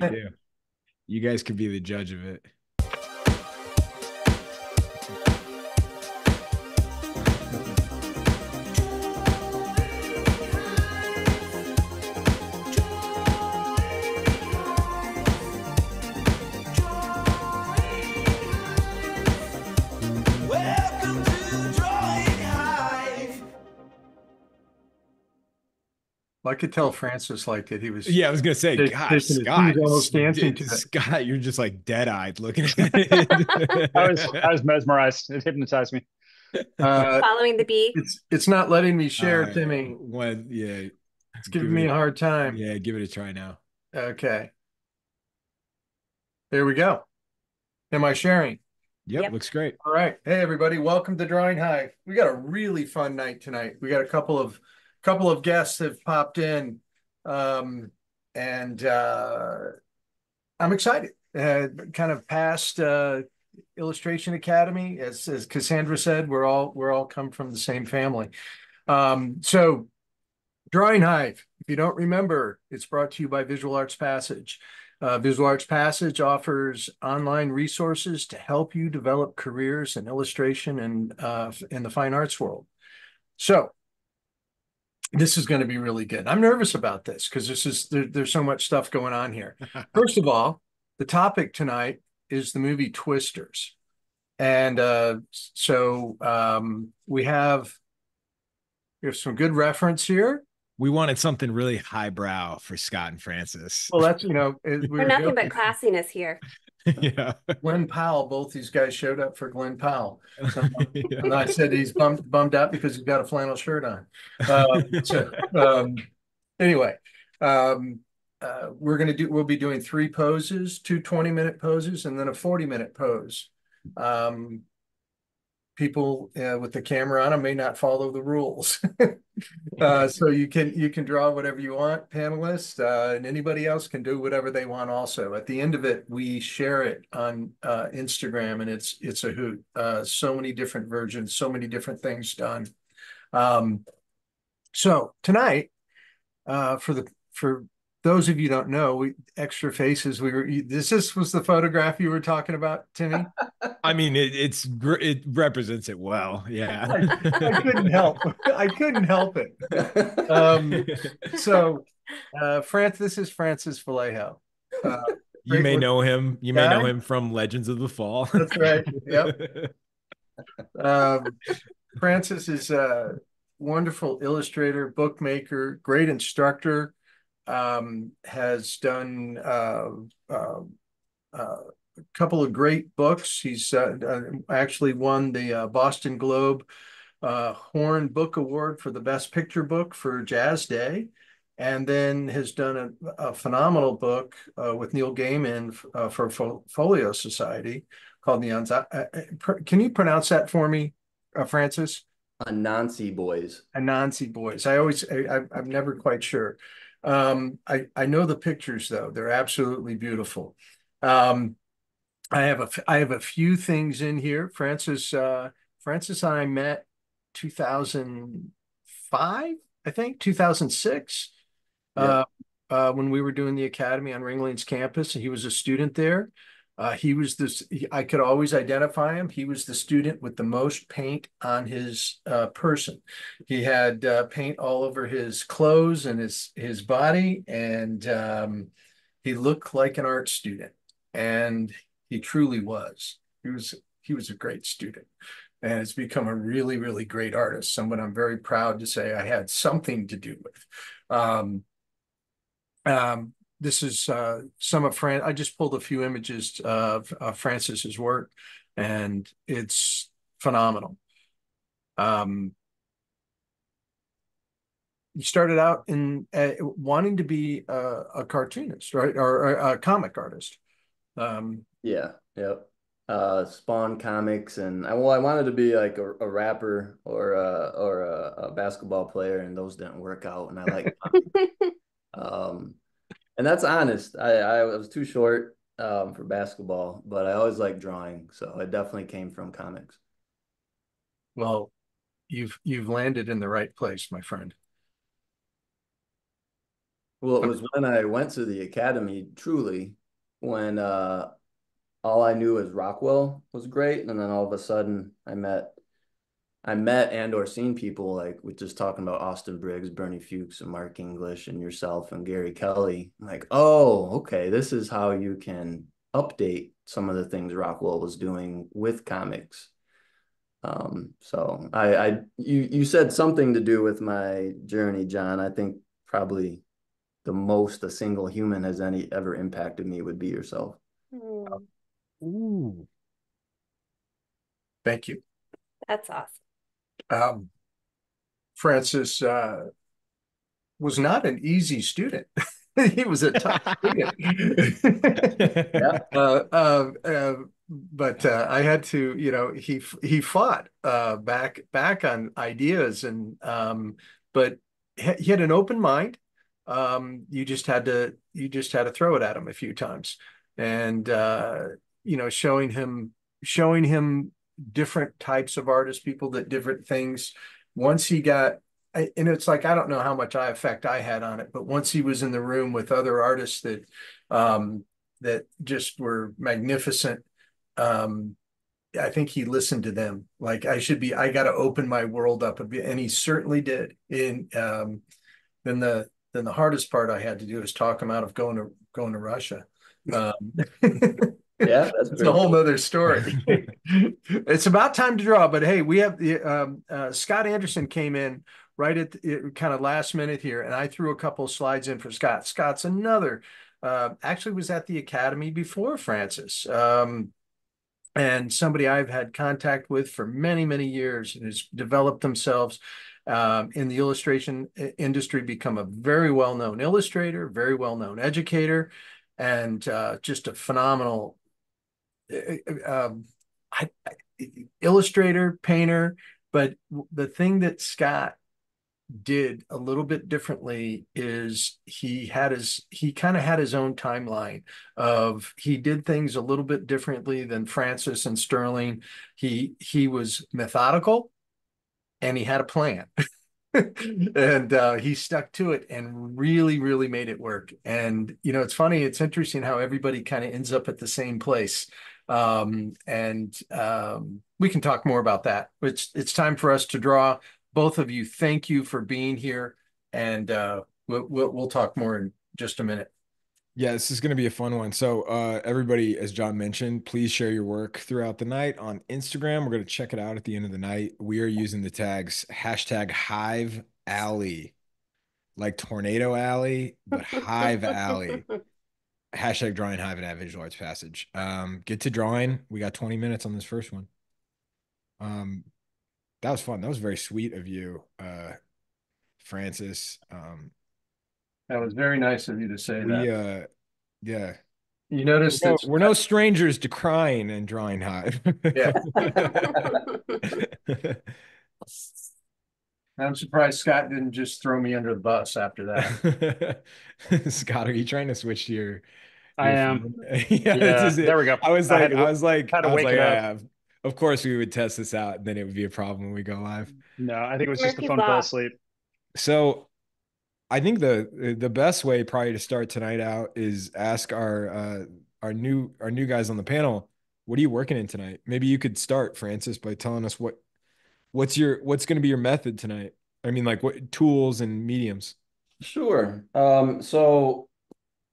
You. You guys could be the judge of it. I could tell Francis liked it. He was Yeah, I was gonna say, God, Scott, shoes dancing to. Scott, you're just like dead eyed looking at it. I was I was mesmerized. It hypnotized me. Uh, Following the bee. it's it's not letting me share, Uh, Timmy. When, yeah, It's giving me a hard time. Yeah, give it a try now. Okay. There we go. Am I sharing? Yep, Yep. looks great. All right. Hey everybody, welcome to Drawing Hive. We got a really fun night tonight. We got a couple of couple of guests have popped in. Um and uh I'm excited. Uh kind of past uh Illustration Academy, as as Cassandra said, we're all we're all come from the same family. Um so Drawing Hive, if you don't remember, it's brought to you by Visual Arts Passage. Uh, Visual Arts Passage offers online resources to help you develop careers in illustration and uh, in the fine arts world. So this is going to be really good. I'm nervous about this because this is there, there's so much stuff going on here. First of all, the topic tonight is the movie Twisters, and uh, so um, we have there's some good reference here. We wanted something really highbrow for Scott and Francis. Well, that's you know it- we We're were nothing but classiness here. yeah. Glen Powell. Both these guys showed up for Glen Powell. Yeah. And I said he's bummed bummed out because he's got a flannel shirt on. Um, so um, anyway, um, uh, we're gonna do. We'll be doing three poses, two 20 minute poses, and then a 40 minute pose. Um, people uh, with the camera on them may not follow the rules. uh, so you can you can draw whatever you want, panelists, uh, and anybody else can do whatever they want. Also, at the end of it, we share it on uh, Instagram, and it's it's a hoot. Uh, so many different versions, so many different things done. Um, so tonight, uh, for the for those of you don't know, we extra faces. We were this this was the photograph you were talking about, Timmy. I mean, it, it's it represents it well. Yeah. I couldn't help. I couldn't help it. Um, so, uh, France, this is Francis Vallejo. Uh, you may know him. You may know him from Legends of the Fall. That's right. Yep. um, Francis is a wonderful illustrator, bookmaker, great instructor. Um, has done uh, uh, uh, a couple of great books. He's uh, uh, actually won the uh, Boston Globe uh, Horn Book Award for the Best Picture Book for Jazz Day, and then has done a, a phenomenal book uh, with Neil Gaiman uh, for Fo- Folio Society called pr- can you pronounce that for me, uh, Francis? Anansi boys. Anansi boys. I always, I, I- I'm never quite sure. Um, I, I know the pictures though. They're absolutely beautiful. Um, I have a, f- I have a few things in here. Francis, uh, Francis and I met 2005, I think, 2006. Yeah. Uh, uh, when we were doing the academy on Ringling's campus, and he was a student there. Uh, he was this, he- I could always identify him. He was the student with the most paint on his uh, person. He had uh, paint all over his clothes and his his body, and um, he looked like an art student. And he truly was. He was he was a great student, and has become a really really great artist. Someone I'm very proud to say I had something to do with. Um, um, this is uh, some of Fran. I just pulled a few images of, of Francis's work, and it's phenomenal. Um, you started out in uh, wanting to be a, a cartoonist, right, or, or a comic artist. Um, Yeah, yep. Uh, Spawn Comics, and I well, I wanted to be like a, a rapper or a or a, a basketball player, and those didn't work out. And I like, um, and that's honest. I I was too short um for basketball, but I always liked drawing, so it definitely came from comics. well, you've you've landed in the right place, my friend. Well, it was when I went to the academy, truly, when uh all I knew was Rockwell was great, and then all of a sudden I met I met and or seen people like with just talking about Austin Briggs, Bernie Fuchs, and Mark English, and yourself and Gary Kelly. I'm like, oh, okay, this is how you can update some of the things Rockwell was doing with comics. Um, so I, I, you, you said something to do with my journey, John. I think probably the most a single human has any ever impacted me would be yourself. Mm, Ooh. Thank you. That's awesome. Um, Francis uh, was not an easy student. he was a tough student. Yeah. uh, uh, uh, but uh, I had to, you know, he he fought uh, back back on ideas, and um, but he he had an open mind. Um, you just had to you just had to throw it at him a few times, and uh, you know, showing him showing him different types of artists, people that different things. Once he got, and it's like I don't know how much I effect I had on it, but once he was in the room with other artists that um, that just were magnificent, um, I think he listened to them. Like I should be, I got to open my world up a bit, and he certainly did. In um, then the then the hardest part I had to do is talk him out of going to going to Russia. Um, Yeah, that's it's a whole cool. nother story. it's about time to draw, but hey, we have the um, uh, Scott Anderson came in right at the, kind of last minute here, and I threw a couple of slides in for Scott. Scott's another, uh, actually was at the academy before Francis, um, and somebody I've had contact with for many many years and has developed themselves. Um, in the illustration industry, become a very well known illustrator, very well known educator, and uh, just a phenomenal uh, um, I, I, illustrator, painter, but the thing that Scott did a little bit differently is he had his he kind of had his own timeline of he did things a little bit differently than Francis and Sterling. He he was methodical and he had a plan. and uh, he stuck to it and really, really made it work. And you know, it's funny. It's interesting how everybody kind of ends up at the same place. Um, and um, we can talk more about that. It's it's time for us to draw. Both of you, thank you for being here, and uh, we'll, we'll we'll talk more in just a minute. Yeah, this is going to be a fun one. So, uh, everybody, as John mentioned, please share your work throughout the night on Instagram. We're going to check it out at the end of the night. We are using the tags hashtag Hive Alley, like Tornado Alley, but Hive Alley. Hashtag drawing Hive and at Visual Arts Passage. Um, get to drawing. We got 20 minutes on this first one. Um, that was fun. That was very sweet of you, uh, Francis. Um, That was very nice of you to say we, that. uh, yeah. You noticed We're no, that we're no strangers to crying and drawing hive. Yeah. I'm surprised Scott didn't just throw me under the bus after that. Scott, are you trying to switch to your? I am. yeah, this Yeah, is there we go. I was I like, had to- I was like, had to I was like, it up. yeah, of course we would test this out, and then it would be a problem when we go live. No, I think it was just the Murphy's phone fell asleep. So I think the the best way probably to start tonight out is ask our uh our new our new guys on the panel, what are you working in tonight? Maybe you could start, Francis, by telling us what what's your what's going to be your method tonight? I mean, like what tools and mediums? Sure. Um, so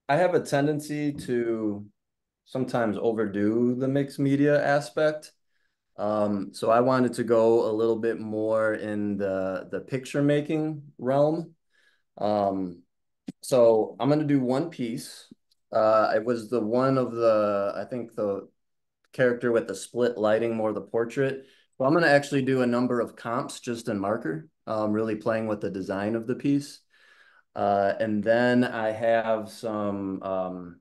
I have a tendency to sometimes overdo the mixed media aspect. Um, so I wanted to go a little bit more in the the picture making realm. Um, so I'm gonna do one piece. Uh, it was the one of the I think the character with the split lighting, more the portrait. So I'm gonna actually do a number of comps just in marker, um, really playing with the design of the piece. Uh, and then I have some um,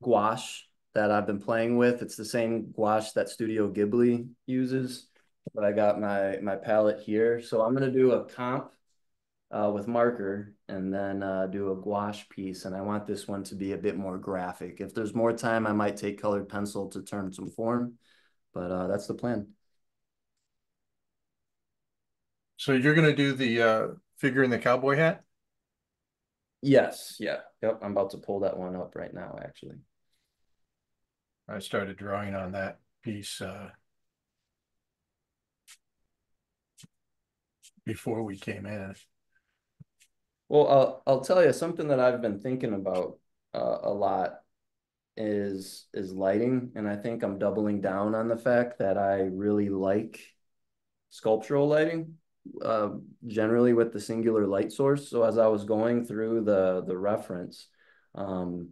gouache that I've been playing with. It's the same gouache that Studio Ghibli uses, but I got my my palette here. So I'm gonna do a comp uh, with marker and then uh, do a gouache piece. And I want this one to be a bit more graphic. If there's more time, I might take colored pencil to turn some form, but uh, that's the plan. So you're gonna do the uh figure in the cowboy hat? Yes, yeah, yep. I'm about to pull that one up right now, actually. I started drawing on that piece uh before we came in. Well, I'll I'll tell you something that I've been thinking about uh, a lot is is lighting, and I think I'm doubling down on the fact that I really like sculptural lighting, uh, generally with the singular light source. So as I was going through the the reference, um,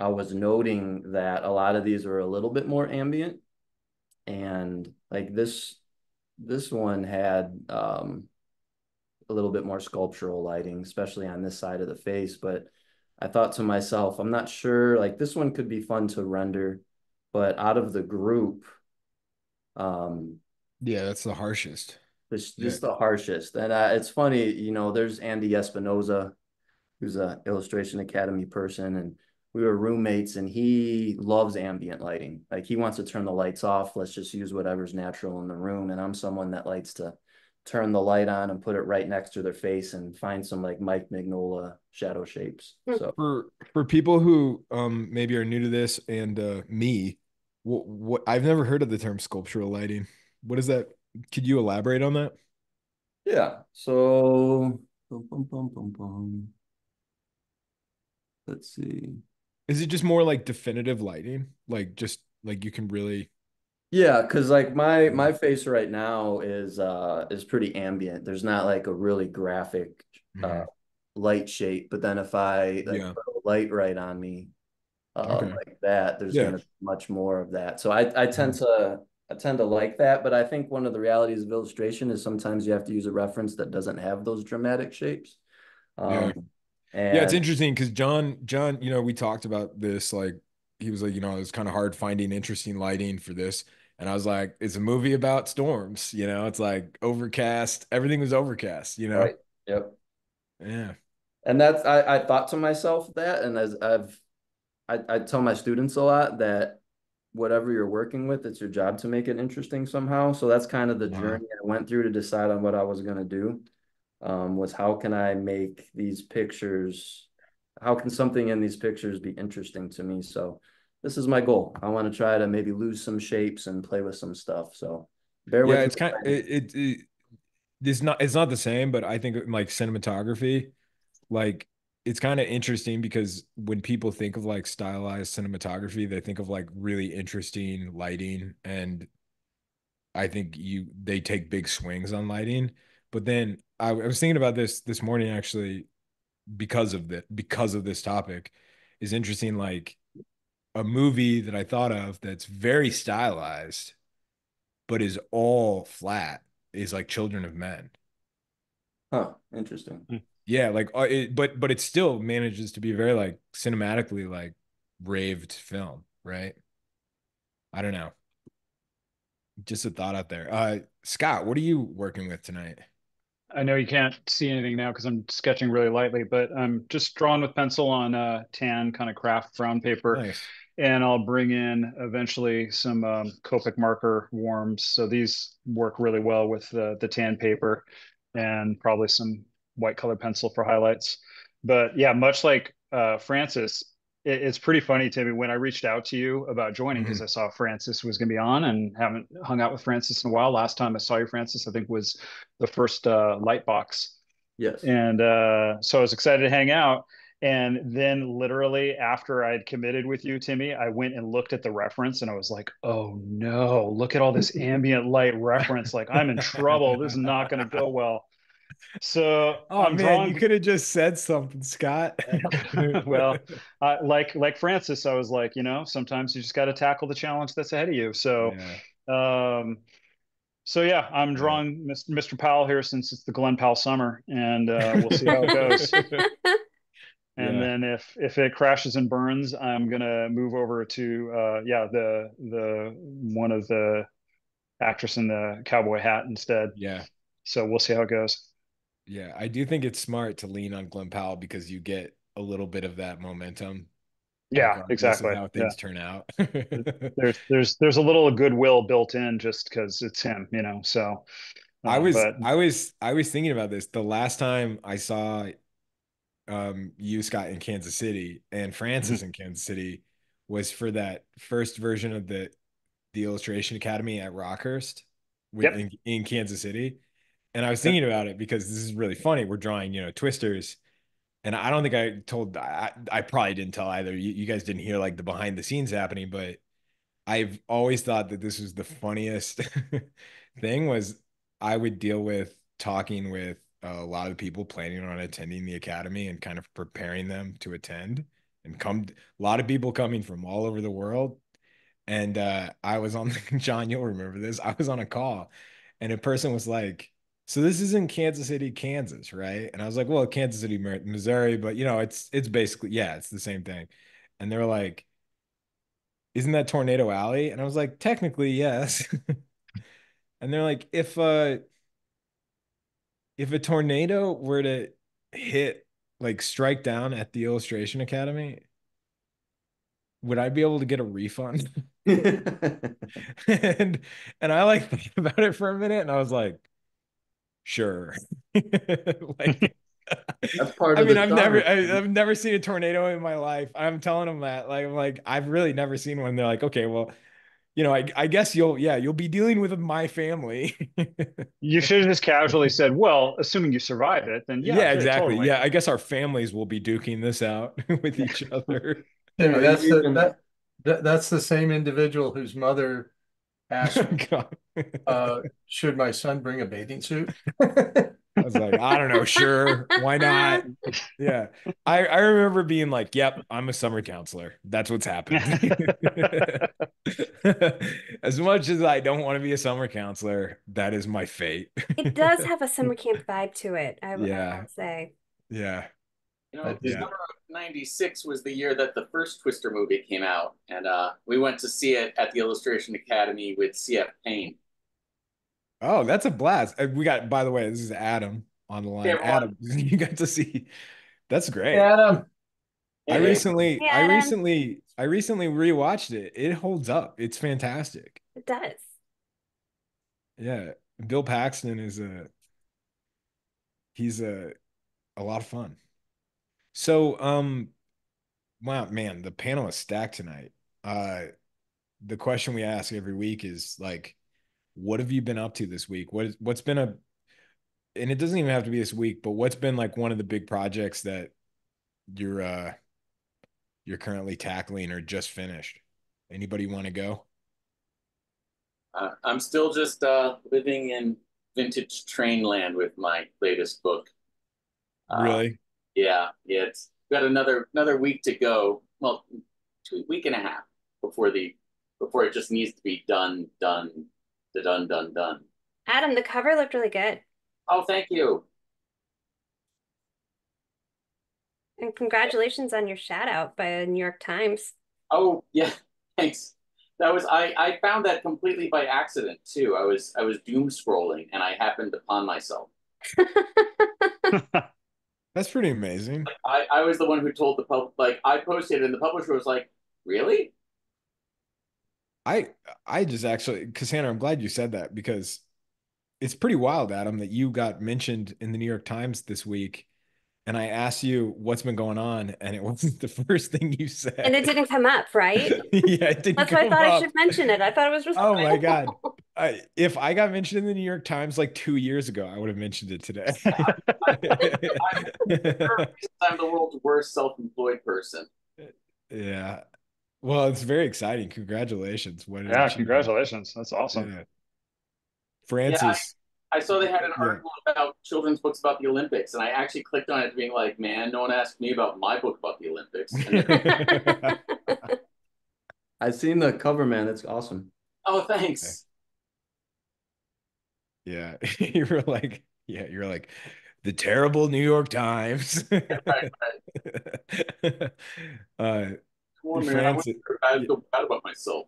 I was noting that a lot of these are a little bit more ambient, and like this this one had um, a little bit more sculptural lighting, especially on this side of the face. But I thought to myself, I'm not sure, like this one could be fun to render, but out of the group, um, Yeah, that's the harshest. This Yeah. just the harshest. And uh, it's funny, you know, there's Andy Espinoza, who's a illustration academy person, and we were roommates, and he loves ambient lighting. Like he wants to turn the lights off. Let's just use whatever's natural in the room. And I'm someone that likes to turn the light on and put it right next to their face and find some like Mike Mignola shadow shapes. So For for people who um maybe are new to this and uh me, what what I've never heard of the term sculptural lighting. What is that? Could you elaborate on that? yeah. So boom, boom, boom, boom. Let's see. Is it just more like definitive lighting? Like just like you can really Yeah, because like my my face right now is uh is pretty ambient. There's not like a really graphic uh Mhm. light shape, but then if I like Yeah. put a light right on me uh Okay. like that, there's Yeah. gonna be much more of that. So I I tend to I tend to like that, but I think one of the realities of illustration is sometimes you have to use a reference that doesn't have those dramatic shapes. Yeah. Um Yeah, it's interesting because John, John, you know, we talked about this. Like, he was like, you know, it was kind of hard finding interesting lighting for this. And I was like, it's a movie about storms, you know, it's like overcast. Everything was overcast, you know? right. Yep. Yeah. And that's I, I thought to myself that, and as I've I, I tell my students a lot that whatever you're working with, it's your job to make it interesting somehow. So that's kind of the Wow. journey I went through to decide on what I was gonna do. Um, was how can I make these pictures, how can something in these pictures be interesting to me? So this is my goal. I want to try to maybe lose some shapes and play with some stuff. So bear with Yeah, me. it's kind it, it, it it's not it's not the same, but I think like cinematography, like it's kind of interesting because when people think of like stylized cinematography, they think of like really interesting lighting and I think you they take big swings on lighting. But then I, I was thinking about this this morning actually because of that because of this topic is interesting like a movie that I thought of that's very stylized but is all flat is like Children of Men. Huh, interesting. Hmm. Yeah, like uh, it, but but it still manages to be very like cinematically like raved film, right? I don't know. Just a thought out there. Uh Scott, what are you working with tonight? I know you can't see anything now because I'm sketching really lightly, but I'm just drawing with pencil on uh, tan kind of craft brown paper. Nice. and I'll bring in eventually some um, Copic marker warms. So these work really well with the, the tan paper and probably some white color pencil for highlights. But yeah, much like uh, Francis, it, it's pretty funny, Timmy, when I reached out to you about joining because I saw Francis was going to be on and haven't hung out with Francis in a while. Last time I saw you, Francis, I think was the first uh, Lightbox. Yes. And uh, so I was excited to hang out. And then, literally, after I'd committed with you, Timmy, I went and looked at the reference and I was like, oh no, look at all this ambient light reference. Like, I'm in trouble. This is not going to go well. So Oh I'm man, drawing. you could have just said something, Scott. well, uh, like like Francis, I was like, you know, sometimes you just got to tackle the challenge that's ahead of you. So, Yeah. um, so yeah, I'm drawing Mis- Mr. Powell here since it's the Glen Powell summer, and uh, we'll see how it goes. And Yeah. then if if it crashes and burns, I'm gonna move over to uh yeah the the one of the actress in the cowboy hat instead. Yeah. So we'll see how it goes. Yeah. I do think it's smart to lean on Glen Powell because you get a little bit of that momentum. Yeah, exactly. How Yeah. things turn out. There's there's there's a little goodwill built in just because it's him, you know. So I uh, was but I was I was thinking about this the last time I saw um, you Scott in Kansas City and Francis in Kansas City was for that first version of the the Illustration Academy at Rockhurst with, Yep. in, in Kansas City. And I was thinking about it because this is really funny. We're drawing, you know, twisters. And I don't think I told I I probably didn't tell either. You, you guys didn't hear like the behind the scenes happening, but I've always thought that this was the funniest thing was I would deal with talking with a lot of people planning on attending the academy and kind of preparing them to attend and come a lot of people coming from all over the world and uh I was on John you'll remember this I was on a call and a person was like so this is in Kansas City Kansas right and I was like well Kansas City Missouri but you know it's it's basically yeah it's the same thing and they're like isn't that Tornado Alley? And I was like, technically, yes. and they're like, if uh if a tornado were to hit like strike down at the Illustration Academy, would I be able to get a refund? and and I like thought about it for a minute and I was like, sure. like That's part I mean, the I've never. I, I've never seen a tornado in my life. I'm telling them that, like, I'm like, I've really never seen one. They're like, okay, well, you know, I, I guess you'll, yeah, you'll be dealing with my family. You should have just casually said, "Well, assuming you survive it, then yeah, yeah, yeah, exactly. totally." Yeah, I guess our families will be duking this out with each other. Timmy, Are you that's the, that, that, that's the same individual whose mother asked, God. uh, should my son bring a bathing suit? I was like, I don't know, sure, why not? Yeah, I I remember being like, "Yep, I'm a summer counselor. That's what's happening." as much as I don't want to be a summer counselor, that is my fate. It does have a summer camp vibe to it, I would Yeah. I would say. Yeah, You know, I the did. summer of '96 was the year that the first Twister movie came out, and uh, we went to see it at the Illustration Academy with C.F. Payne. Oh, that's a blast. We got, by the way, this is Adam on the line. Yeah, Ron. Adam, you got to see. That's great. Adam, I recently, Hey, I recently, I recently rewatched it. It holds up. It's fantastic. It does. Yeah. Bill Paxton is a, he's a, a lot of fun. So, um, wow, man, the panel is stacked tonight. Uh, the question we ask every week is like, what have you been up to this week? What is, what's been a, and it doesn't even have to be this week, but what's been like one of the big projects that you're, uh, you're currently tackling or just finished? Anybody want to go? uh, I'm still just uh, living in vintage train land with my latest book. Uh, Really? Yeah, yeah. It's got another another week to go. Well, two week and a half before the before it just needs to be done, done, the done, done, done. Adam, the cover looked really good. Oh, thank you. And congratulations on your shout out by the New York Times. Oh, yeah. Thanks. That was I I found that completely by accident too. I was I was doom scrolling and I happened upon myself. That's pretty amazing. I I was the one who told the pub like I posted and the publisher was like, "Really?" I I just actually Cassandra, I'm glad you said that because it's pretty wild, Adam, that you got mentioned in the New York Times this week. And I asked you what's been going on, and it wasn't the first thing you said. And it didn't come up, right? yeah, it didn't That's why I come thought I should mention it. I thought it was just Oh my God. respectful. I, if I got mentioned in the New York Times like two years ago, I would have mentioned it today. I'm the world's worst self-employed person. yeah. Well, it's very exciting. Congratulations. What yeah, congratulations. That's awesome. Yeah. Francis. I saw they had an Yeah. article about children's books about the Olympics, and I actually clicked on it, being like, "Man, no one asked me about my book about the Olympics." I've seen the cover, man. It's awesome. oh, thanks. Yeah, you were like, yeah, you're like the terrible New York Times. Right, uh, Come on, man. Francis- wouldn't- I feel bad about myself.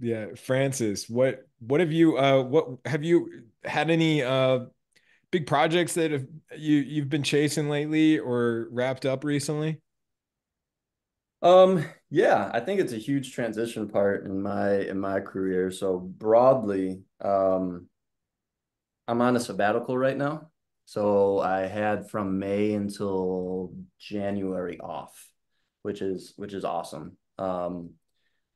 yeah, Francis, what what have you uh what have you had any uh big projects that have you you've been chasing lately or wrapped up recently? Um, yeah, I think it's a huge transition part in my in my career. So broadly, um, I'm on a sabbatical right now. So I had from May until January off, which is which is awesome. Um,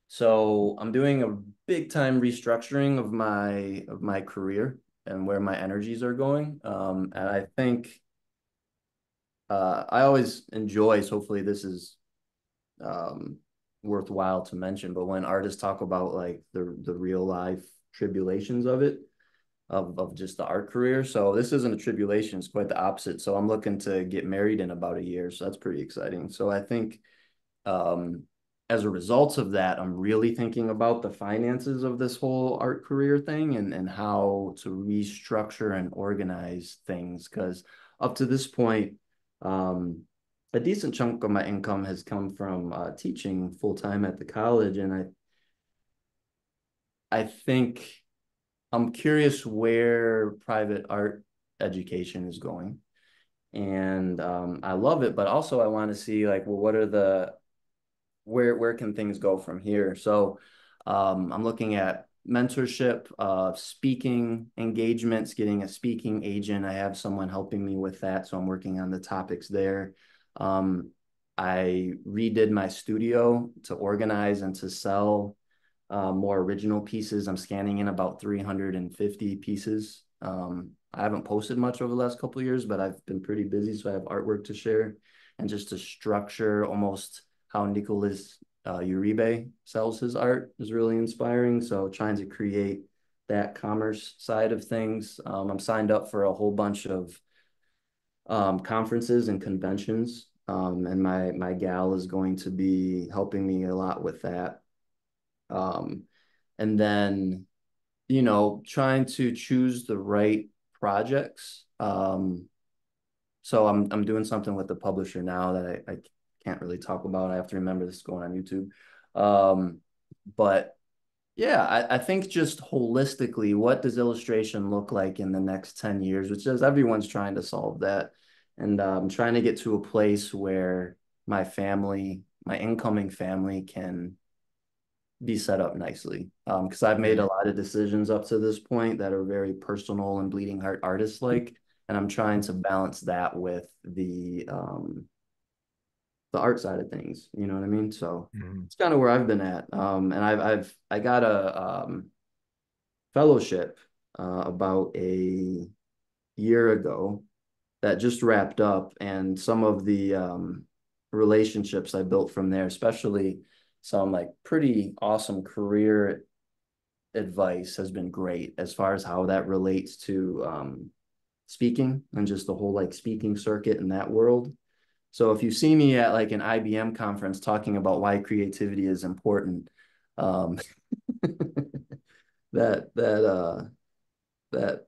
so I'm doing a big time restructuring of my of my career and where my energies are going. Um, and I think uh, I always enjoy. So hopefully this is um, worthwhile to mention. But when artists talk about like the the real life tribulations of it, of of just the art career, so this isn't a tribulation; it's quite the opposite. So I'm looking to get married in about a year, so that's pretty exciting. So I think. Um, as a result of that, I'm really thinking about the finances of this whole art career thing and, and how to restructure and organize things. Because up to this point, um, a decent chunk of my income has come from uh, teaching full time at the college, and I I think I'm curious where private art education is going, and um, I love it, but also I want to see like, well, what are the where where can things go from here? So um, I'm looking at mentorship, uh, speaking engagements, getting a speaking agent. I have someone helping me with that, so I'm working on the topics there. Um, I redid my studio to organize and to sell uh, more original pieces. I'm scanning in about 350 pieces. Um, I haven't posted much over the last couple years, but I've been pretty busy, so I have artwork to share and just to structure almost how Nicolas uh, Uribe sells his art is really inspiring. So trying to create that commerce side of things. Um, I'm signed up for a whole bunch of um, conferences and conventions. Um, and my my gal is going to be helping me a lot with that. Um, and then, you know, trying to choose the right projects. Um, so I'm I'm doing something with the publisher now that I, I can't really talk about. I have to remember this is going on YouTube. Um, but yeah, I, I think just holistically, what does illustration look like in the next 10 years? Which is everyone's trying to solve that. And I'm um, trying to get to a place where my family, my incoming family can be set up nicely. Because um, I've made a lot of decisions up to this point that are very personal and bleeding heart artist like. And I'm trying to balance that with the um, the art side of things. You know what I mean? So mm-hmm. it's kind of where I've been at. Um, and I've I've I got a um, fellowship uh, about a year ago that just wrapped up, and some of the um, relationships I built from there, especially some like pretty awesome career advice, has been great as far as how that relates to um, speaking and just the whole like speaking circuit in that world. So if you see me at like an IBM conference talking about why creativity is important, um, that that uh that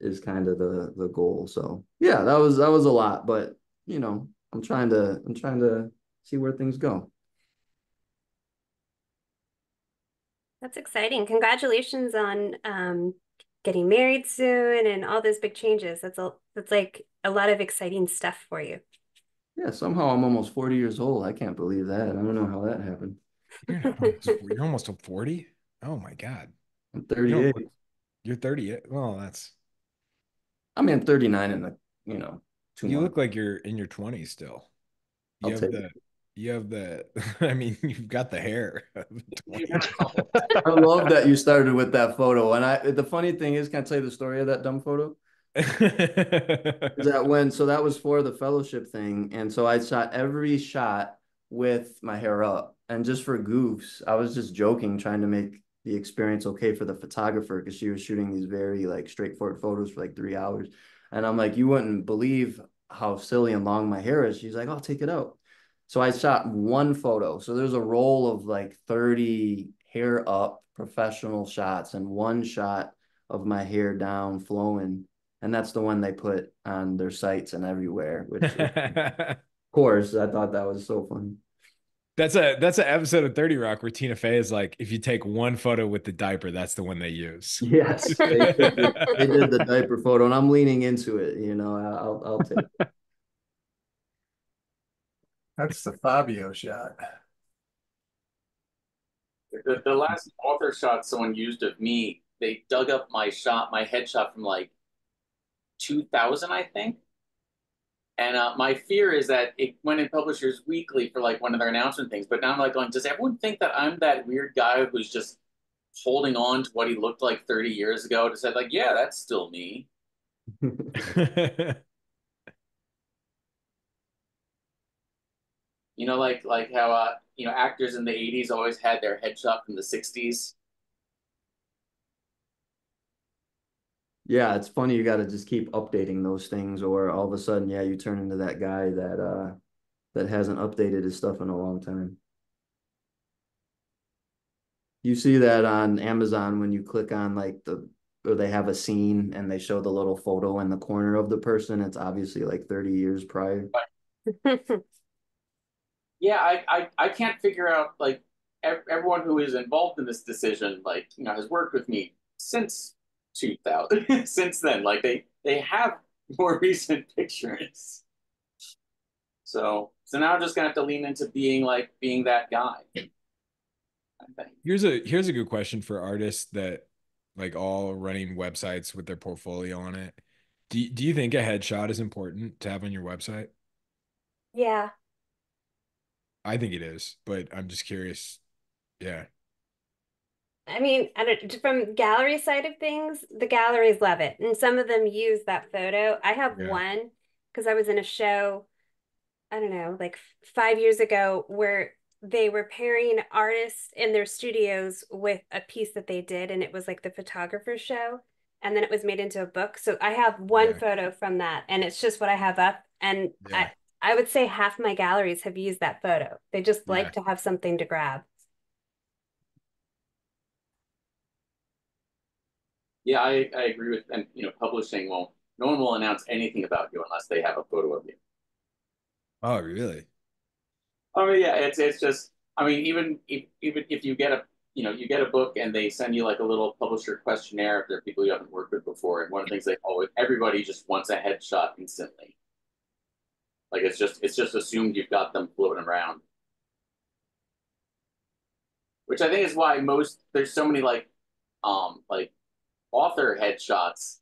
is kind of the the goal. So yeah, that was that was a lot, but you know, I'm trying to I'm trying to see where things go. That's exciting. Congratulations on um, getting married soon and all those big changes. That's a that's like a lot of exciting stuff for you. Yeah, somehow I'm almost 40 years old. I can't believe that. I don't know how that happened. You're, almost, you're almost 40? Oh my God. I'm 38. You're 38. Well, that's. I mean, 39 in the, you know, two You months. look like you're in your 20s still. You I'll have the, it. You have the, I mean, you've got the hair. I love that you started with that photo. And I, the funny thing is, can I tell you the story of that dumb photo? that when so that was for the fellowship thing and so i shot every shot with my hair up and just for goofs i was just joking trying to make the experience okay for the photographer because she was shooting these very like straightforward photos for like three hours and i'm like you wouldn't believe how silly and long my hair is she's like i'll take it out so i shot one photo so there's a roll of like 30 hair up professional shots and one shot of my hair down flowing and that's the one they put on their sites and everywhere. Which, of course, I thought that was so funny. That's a that's an episode of Thirty Rock where Tina Fey is like, if you take one photo with the diaper, that's the one they use. Yes, they, did, they did the diaper photo, and I'm leaning into it. You know, I'll I'll take. It. That's the Fabio shot. The, the last author shot someone used of me, they dug up my shot, my headshot from like 2000, I think. And uh, my fear is that it went in Publishers Weekly for like one of their announcement things. But now I'm like going, does everyone think that I'm that weird guy who's just holding on to what he looked like 30 years ago to say like, yeah, that's still me. You know, like like how uh, you know actors in the 80s always had their headshot from the 60s. Yeah, it's funny you got to just keep updating those things, or all of a sudden, yeah, you turn into that guy that uh that hasn't updated his stuff in a long time. You see that on Amazon when you click on like the or they have a scene and they show the little photo in the corner of the person. It's obviously like 30 years prior. Yeah, I I, I can't figure out like ev everyone who is involved in this decision, like you know, has worked with me since 2000. since then, like they they have more recent pictures. So so now I'm just gonna have to lean into being like being that guy. I think. Here's a here's a good question for artists that like all running websites with their portfolio on it. Do do you think a headshot is important to have on your website? Yeah. I think it is, but I'm just curious. Yeah. I mean, I don't, from gallery side of things, the galleries love it. And some of them use that photo. I have Yeah. one because I was in a show, I don't know, like five years ago, where they were pairing artists in their studios with a piece that they did, and it was like the photographer's show. And then it was made into a book. So I have one Yeah. photo from that, and it's just what I have up. And Yeah. I, I would say half my galleries have used that photo. They just Yeah. like to have something to grab. Yeah, I, I agree with and you know, publishing won't no one will announce anything about you unless they have a photo of you. Oh, really? I mean, yeah, it's it's just I mean, even if even if you get a you know, you get a book and they send you like a little publisher questionnaire if they're people you haven't worked with before, and one of the things they always everybody just wants a headshot instantly. Like it's just it's just assumed you've got them floating around. Which I think is why most there's so many like um like author headshots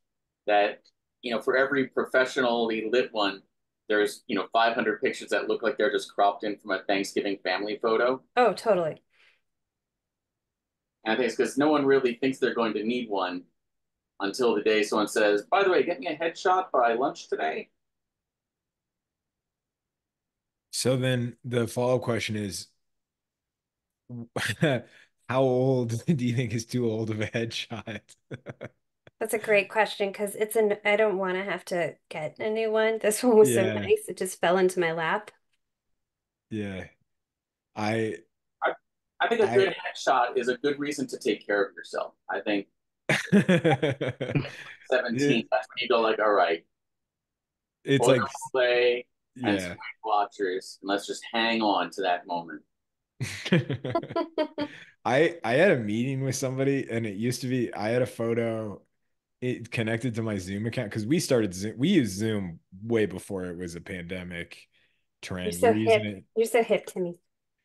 that you know for every professionally lit one there's you know 500 pictures that look like they're just cropped in from a Thanksgiving family photo. Oh, totally. And I think it's because no one really thinks they're going to need one until the day someone says, by the way, get me a headshot by lunch today. So then the follow-up question is, how old do you think is too old of a headshot? That's a great question because it's an I don't want to have to get a new one. This one was so nice. It just fell into my lap. Yeah. I I think a I- good headshot is a good reason to take care of yourself. I think 17, that's when you go like, all right, it's like play and yeah. Weight Watchers, and let's just hang on to that moment. I I had a meeting with somebody and it used to be I had a photo it connected to my Zoom account because we started Zoom we used Zoom way before it was a pandemic trend. You're so we were using hip. it You're so hip to me.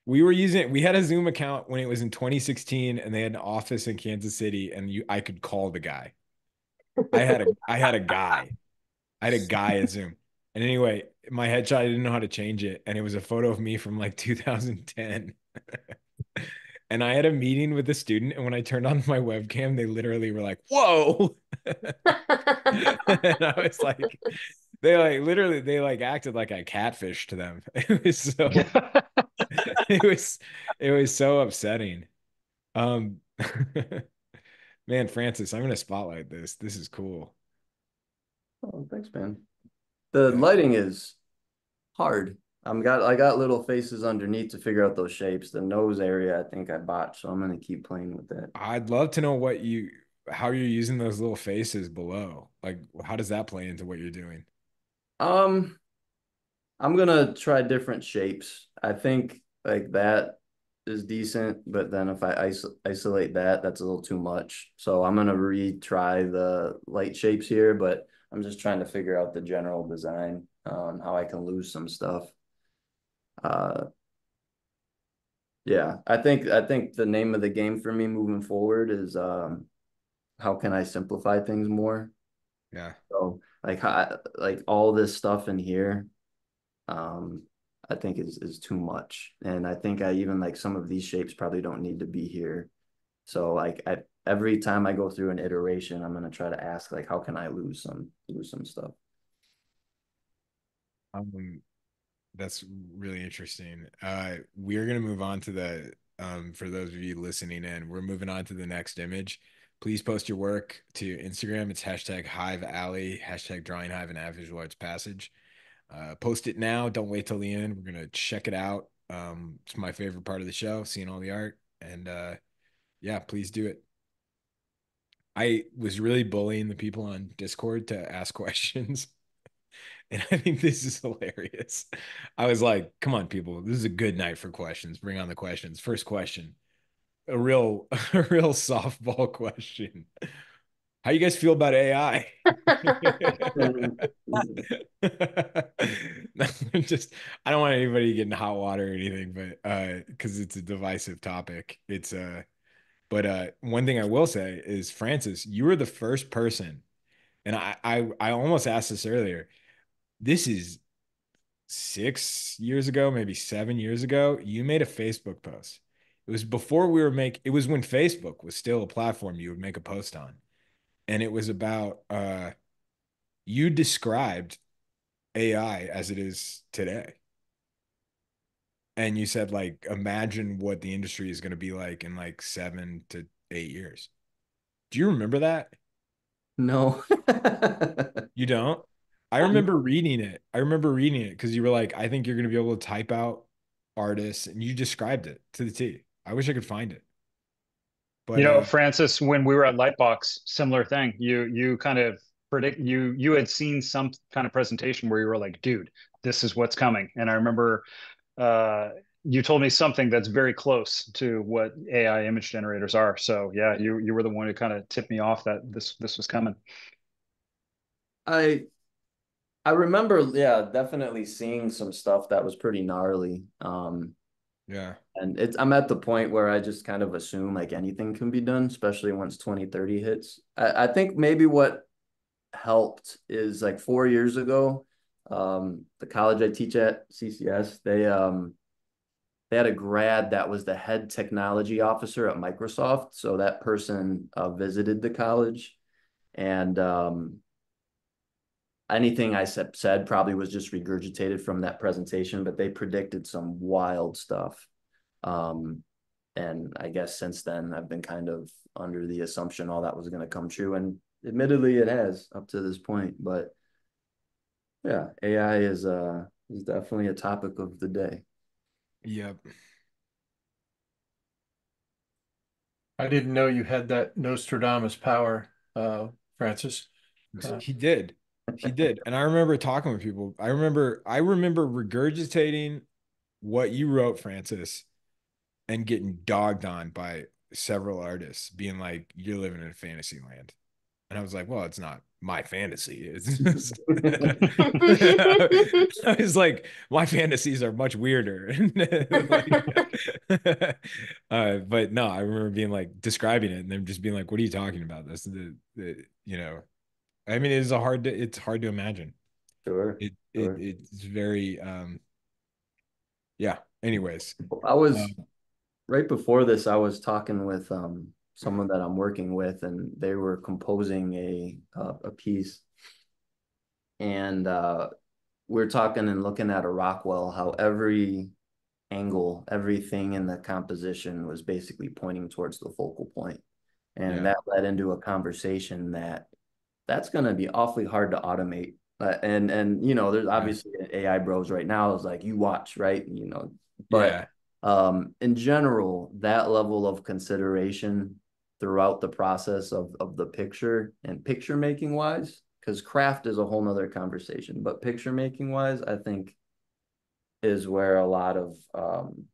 we were using it we had a Zoom account when it was in 2016 and they had an office in Kansas City and you I could call the guy. I had a I had a guy. I had a guy at Zoom. And anyway, my headshot, I didn't know how to change it. And it was a photo of me from like 2010. and I had a meeting with a student. And when I turned on my webcam, they literally were like, whoa. and I was like, they like literally, they like acted like I catfished to them. It was so, it was, it was so upsetting. Um, man, Francis, I'm going to spotlight this. This is cool. Oh, thanks, man. The lighting is hard. I'm got I got little faces underneath to figure out those shapes. The nose area, I think I botched, so I'm gonna keep playing with that. I'd love to know what you how you're using those little faces below. Like how does that play into what you're doing? Um, I'm gonna try different shapes. I think like that is decent, but then if I iso isolate that, that's a little too much. So I'm gonna retry the light shapes here, but I'm just trying to figure out the general design, um, how I can lose some stuff. Uh, yeah, I think I think the name of the game for me moving forward is um, how can I simplify things more? Yeah. So like how, like all this stuff in here, um, I think is is too much. And I think I even like some of these shapes probably don't need to be here. So like I every time I go through an iteration, I'm gonna try to ask like how can I lose some lose some stuff. Um, that's really interesting. Uh, we're gonna move on to the um, for those of you listening in, we're moving on to the next image. Please post your work to Instagram. It's hashtag Hive Alley, hashtag Drawing Hive and Add Visual Arts Passage. Uh, post it now. Don't wait till the end. We're gonna check it out. Um, it's my favorite part of the show, seeing all the art. And uh, yeah, please do it. I was really bullying the people on Discord to ask questions. And I think this is hilarious. I was like, come on, people. This is a good night for questions. Bring on the questions. First question. A real a real softball question. How you guys feel about AI? just I don't want anybody to get in hot water or anything, but uh because it's a divisive topic. It's uh but uh one thing I will say is Francis, you were the first person, and I I, I almost asked this earlier. This is six years ago, maybe seven years ago. You made a Facebook post. It was before we were make it was when Facebook was still a platform you would make a post on. And it was about uh you described AI as it is today. And you said, like, imagine what the industry is going to be like in like seven to eight years. Do you remember that? No. You don't? I remember reading it. I remember reading it because you were like, I think you're going to be able to type out artists, and you described it to the T. I wish I could find it. But you know, uh, Francis, when we were at Lightbox, similar thing. You you kind of predict you you had seen some kind of presentation where you were like, dude, this is what's coming. And I remember uh you told me something that's very close to what AI image generators are. So yeah, you you were the one who kind of tipped me off that this this was coming. I I remember, yeah, definitely seeing some stuff that was pretty gnarly. Um, yeah, and it's I'm at the point where I just kind of assume like anything can be done, especially once 2030 hits. I, I think maybe what helped is like four years ago, um, the college I teach at, CCS, they um they had a grad that was the head technology officer at Microsoft. So that person uh, visited the college and um anything I said, said probably was just regurgitated from that presentation, but they predicted some wild stuff. Um, and I guess since then I've been kind of under the assumption all that was going to come true, and admittedly it has up to this point. But yeah, AI is uh is definitely a topic of the day. yep. I didn't know you had that Nostradamus power, uh, Francis. Uh, He did. He did. And I remember talking with people. I remember I remember regurgitating what you wrote, Francis, and getting dogged on by several artists, being like, You're living in a fantasy land. And I was like, Well, it's not my fantasy. It's I was like, my fantasies are much weirder. Like, uh, but no, I remember being like describing it and them just being like, What are you talking about? This the, the you know, I mean, it's a hard to, it's hard to imagine. Sure. It, Sure. it it's very um yeah. Anyways, I was Um, right before this, I was talking with um someone that I'm working with, and they were composing a uh, a piece, and uh, we're talking and looking at a Rockwell, how every angle, everything in the composition was basically pointing towards the focal point, and Yeah. that led into a conversation that that's going to be awfully hard to automate. Uh, and and you know, there's obviously AI bros right now is like you watch, right? You know, but yeah, um in general that level of consideration throughout the process of of the picture and picture making wise because craft is a whole nother conversation but picture making wise i think is where a lot of um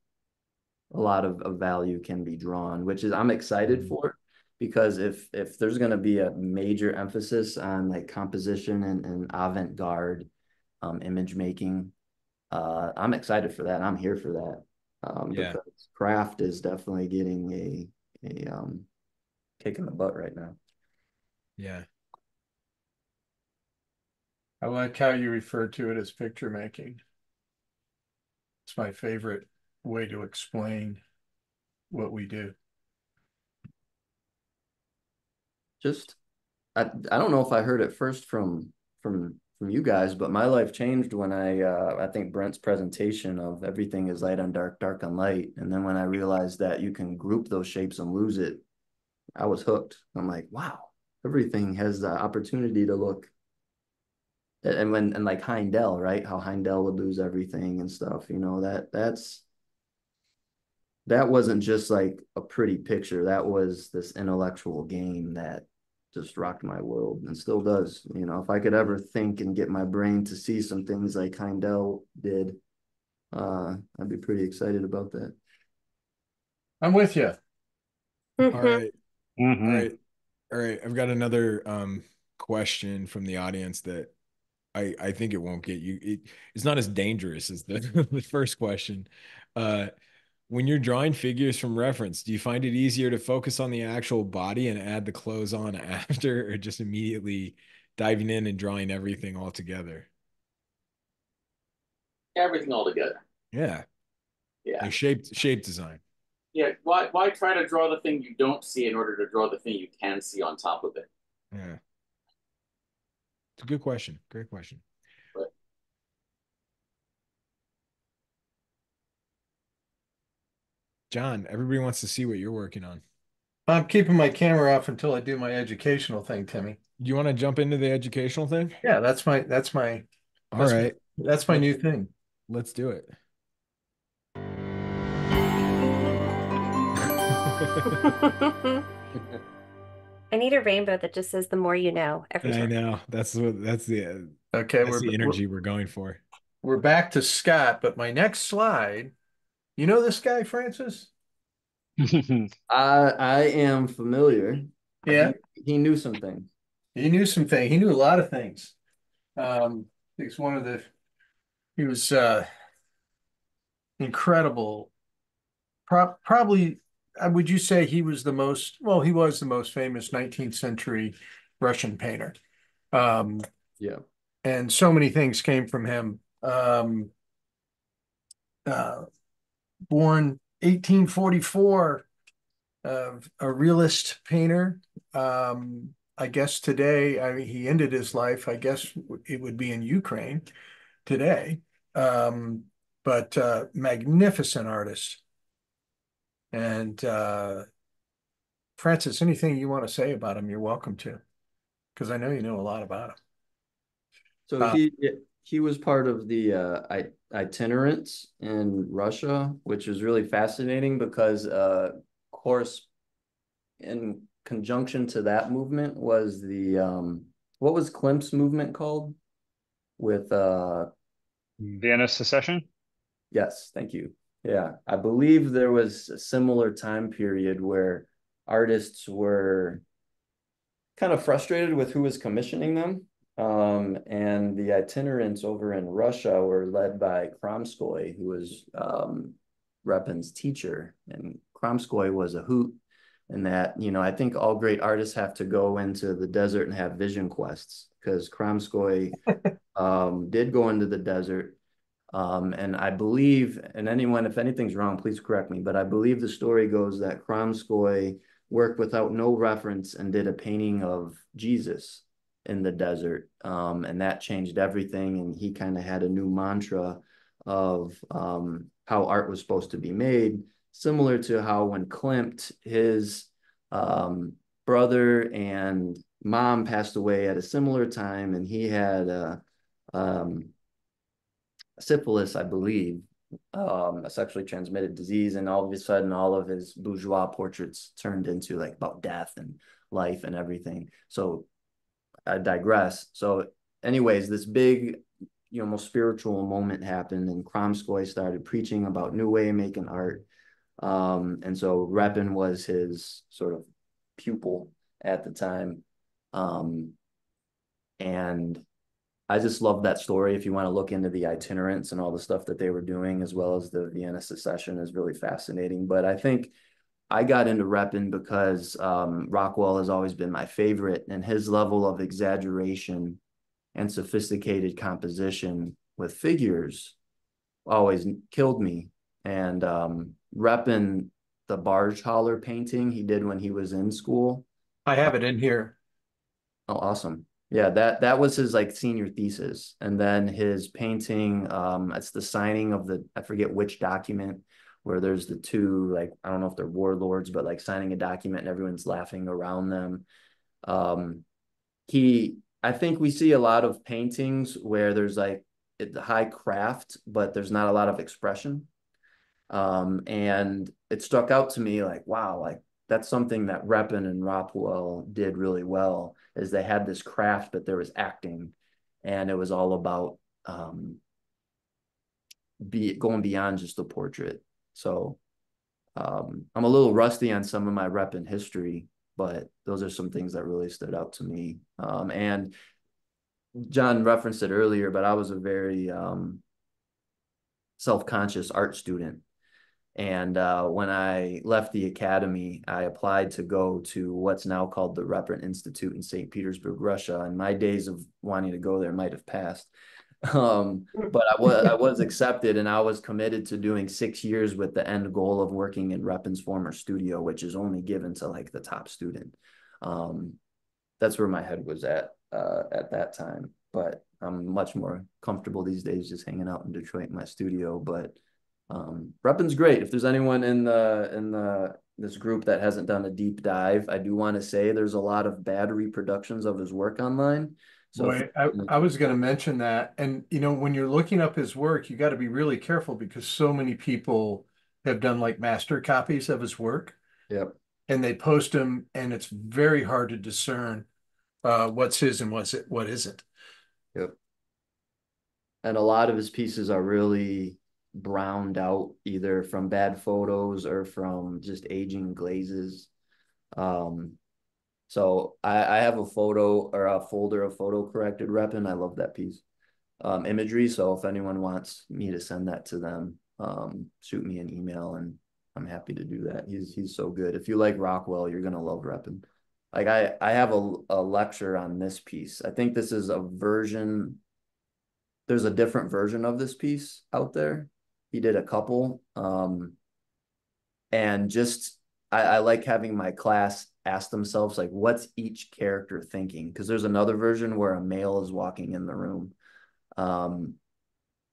a lot of, of value can be drawn which is i'm excited Mhm. for because if if there's going to be a major emphasis on like composition and, and avant-garde um image making uh i'm excited for that i'm here for that um Yeah. because craft is definitely getting a a um kick in the butt right now yeah. I like how you refer to it as picture making. It's my favorite way to explain what we do. Just, I, I don't know if I heard it first from from from you guys, but my life changed when I uh, I think Brent's presentation of everything is light on dark, dark on light, and then when I realized that you can group those shapes and lose it, I was hooked. I'm like, wow, everything has the opportunity to look. And when and like Heindel, right? How Heindel would lose everything and stuff. You know that that's that wasn't just like a pretty picture. That was this intellectual game that just rocked my world and still does. You know, if I could ever think and get my brain to see some things like Heindel did, uh, I'd be pretty excited about that. I'm with you. All Mhm. right. Mhm. All right. All right. I've got another um question from the audience that I I think it won't get you. It, it's not as dangerous as the, the first question. Uh when you're drawing figures from reference, do you find it easier to focus on the actual body and add the clothes on after, or just immediately diving in and drawing everything all together? Everything all together. Yeah. Yeah. Like shape shape design. Yeah. Why why try to draw the thing you don't see in order to draw the thing you can see on top of it? Yeah. It's a good question. Great question. Right. John, everybody wants to see what you're working on. I'm keeping my camera off until I do my educational thing, Timmy. Do you want to jump into the educational thing? Yeah, that's my that's my All That's- right, that's my new thing. let's do it. I need a rainbow that just says the more you know every I time. know. That's what that's the Okay, that's we're the energy we're going for. we're back to Scott, but my next slide, you know this guy, Francis? I I am familiar. Yeah, He, he knew some things. he knew some things. He knew a lot of things. Um, he's one of the he was uh incredible. Pro probably would you say he was the most well, he was the most famous 19th century Russian painter. Um, Yeah. and so many things came from him. Um, uh, born 1844, uh, a realist painter. Um, I guess today, I mean, he ended his life. I guess it would be in Ukraine today. Um, but uh, magnificent artist. And uh, Francis, anything you want to say about him, you're welcome to, because I know you know a lot about him. So Uh, he he was part of the uh, itinerants in Russia, which is really fascinating because, uh, of course, in conjunction to that movement was the um, what was Klimt's movement called? With uh, Vienna secession. Yes, thank you. Yeah, I believe there was a similar time period where artists were kind of frustrated with who was commissioning them. Um, and the itinerants over in Russia were led by Kramskoy, who was um, Repin's teacher. And Kramskoy was a hoot in that, you know, I think all great artists have to go into the desert and have vision quests because Kramskoy um, did go into the desert um, and I believe, and anyone, if anything's wrong, please correct me, but I believe the story goes that Kramskoy worked without no reference and did a painting of Jesus in the desert. Um, and that changed everything. And he kind of had a new mantra of um, how art was supposed to be made, similar to how when Klimt, his um, brother and mom passed away at a similar time, and he had a, um, syphilis, I believe, um, a sexually transmitted disease, and all of a sudden, all of his bourgeois portraits turned into like about death and life and everything. So I digress. So, anyways, this big, you know, most spiritual moment happened, and Kramskoy started preaching about new way making art. Um, and so Repin was his sort of pupil at the time. Um, and I just love that story. If you want to look into the itinerants and all the stuff that they were doing, as well as the Vienna secession, is really fascinating. But I think I got into Repin because um, Rockwell has always been my favorite, and his level of exaggeration and sophisticated composition with figures always killed me. And um, Repin the barge hauler painting he did when he was in school. I have it in here. Oh, awesome. Yeah, that that was his like senior thesis. And then his painting, um, it's the signing of the I forget which document where there's the two, like, I don't know if they're warlords, but like signing a document and everyone's laughing around them. Um, he I think we see a lot of paintings where there's like high craft, but there's not a lot of expression. Um, and it stuck out to me like, wow, like that's something that Repin and Rockwell did really well is they had this craft, but there was acting and it was all about um, be going beyond just the portrait. So um, I'm a little rusty on some of my Repin history, but those are some things that really stood out to me. Um, and John referenced it earlier, but I was a very um, self-conscious art student. And uh, when I left the academy, I applied to go to what's now called the Repin Institute in St. Petersburg, Russia. And my days of wanting to go there might have passed. Um, but I was I was accepted, and I was committed to doing six years with the end goal of working in Repin's former studio, which is only given to like the top student. Um, that's where my head was at uh, at that time. But I'm much more comfortable these days just hanging out in Detroit in my studio. But um, Repin's great. If there's anyone in the in the this group that hasn't done a deep dive, I do want to say there's a lot of bad reproductions of his work online. So Boy, I, I was going to mention that. And, you know, when you're looking up his work, you got to be really careful because so many people have done like master copies of his work. Yep. And they post them, and it's very hard to discern uh, what's his and what's it, what isn't. Yep. And a lot of his pieces are really browned out either from bad photos or from just aging glazes. Um, so I, I have a photo or a folder of photo corrected Repin. I love that piece. Um, imagery. So if anyone wants me to send that to them, um, shoot me an email and I'm happy to do that. He's he's so good. If you like Rockwell, you're gonna love Repin. Like I I have a, a lecture on this piece. I think this is a version. There's a different version of this piece out there. He did a couple. Um, and just I, I like having my class ask themselves like what's each character thinking because there's another version where a male is walking in the room um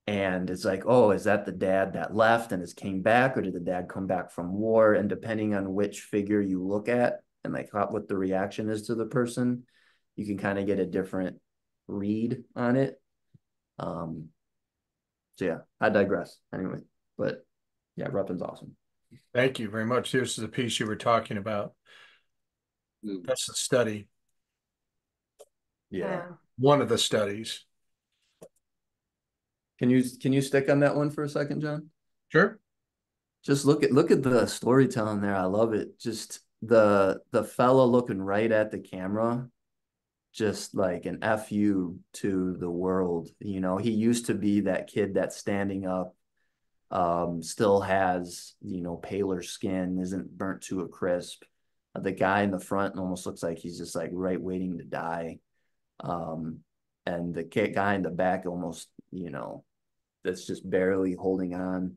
and it's like oh is that the dad that left and has came back or did the dad come back from war and depending on which figure you look at and like what the reaction is to the person you can kind of get a different read on it um so yeah i digress anyway but yeah Repin's awesome Thank you very much. This is the piece you were talking about. Mm. That's the study, yeah Wow. one of the studies. can you can you stick on that one for a second john Sure. just look at look at the storytelling there i love it just the the fella looking right at the camera just like an fu to the world you know? He used to be that kid that's standing up um still has you know paler skin isn't burnt to a crisp. Uh, the guy in the front almost looks like he's just like right waiting to die. Um and the guy in the back almost you know that's just barely holding on.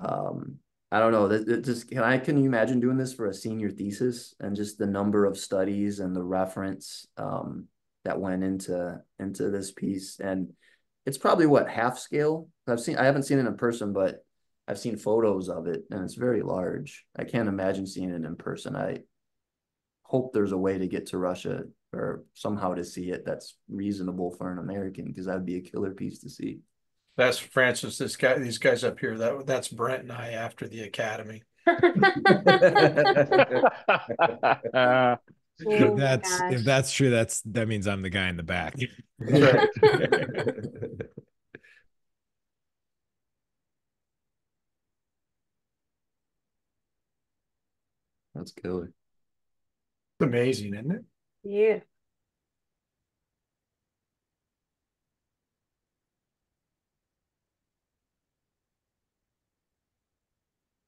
Um I don't know. That, just can I can you imagine doing this for a senior thesis and just the number of studies and the reference um, that went into into this piece and it's probably what half scale. I've seen I haven't seen it in person, but I've seen photos of it and it's very large. I can't imagine seeing it in person. I hope there's a way to get to Russia or somehow to see it that's reasonable for an American because that'd be a killer piece to see. That's Francis. This guy, these guys up here. That that's Brent and I after the academy. Uh, Oh If that's gosh. if that's true, that's that means I'm the guy in the back. That's killer. It's amazing, isn't it? Yeah.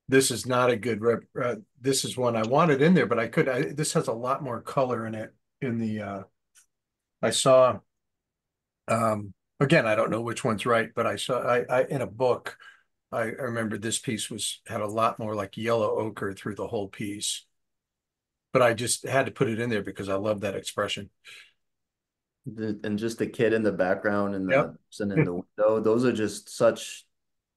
This is not a good rep. Uh, this is one I wanted in there, but I could. I, this has a lot more color in it. In the, uh, I saw Um, again, I don't know which one's right, but I saw I, I in a book, I, I remember this piece was had a lot more like yellow ochre through the whole piece. But I just had to put it in there because I love that expression. The, and just the kid in the background and the Yep. person in the window, those are just such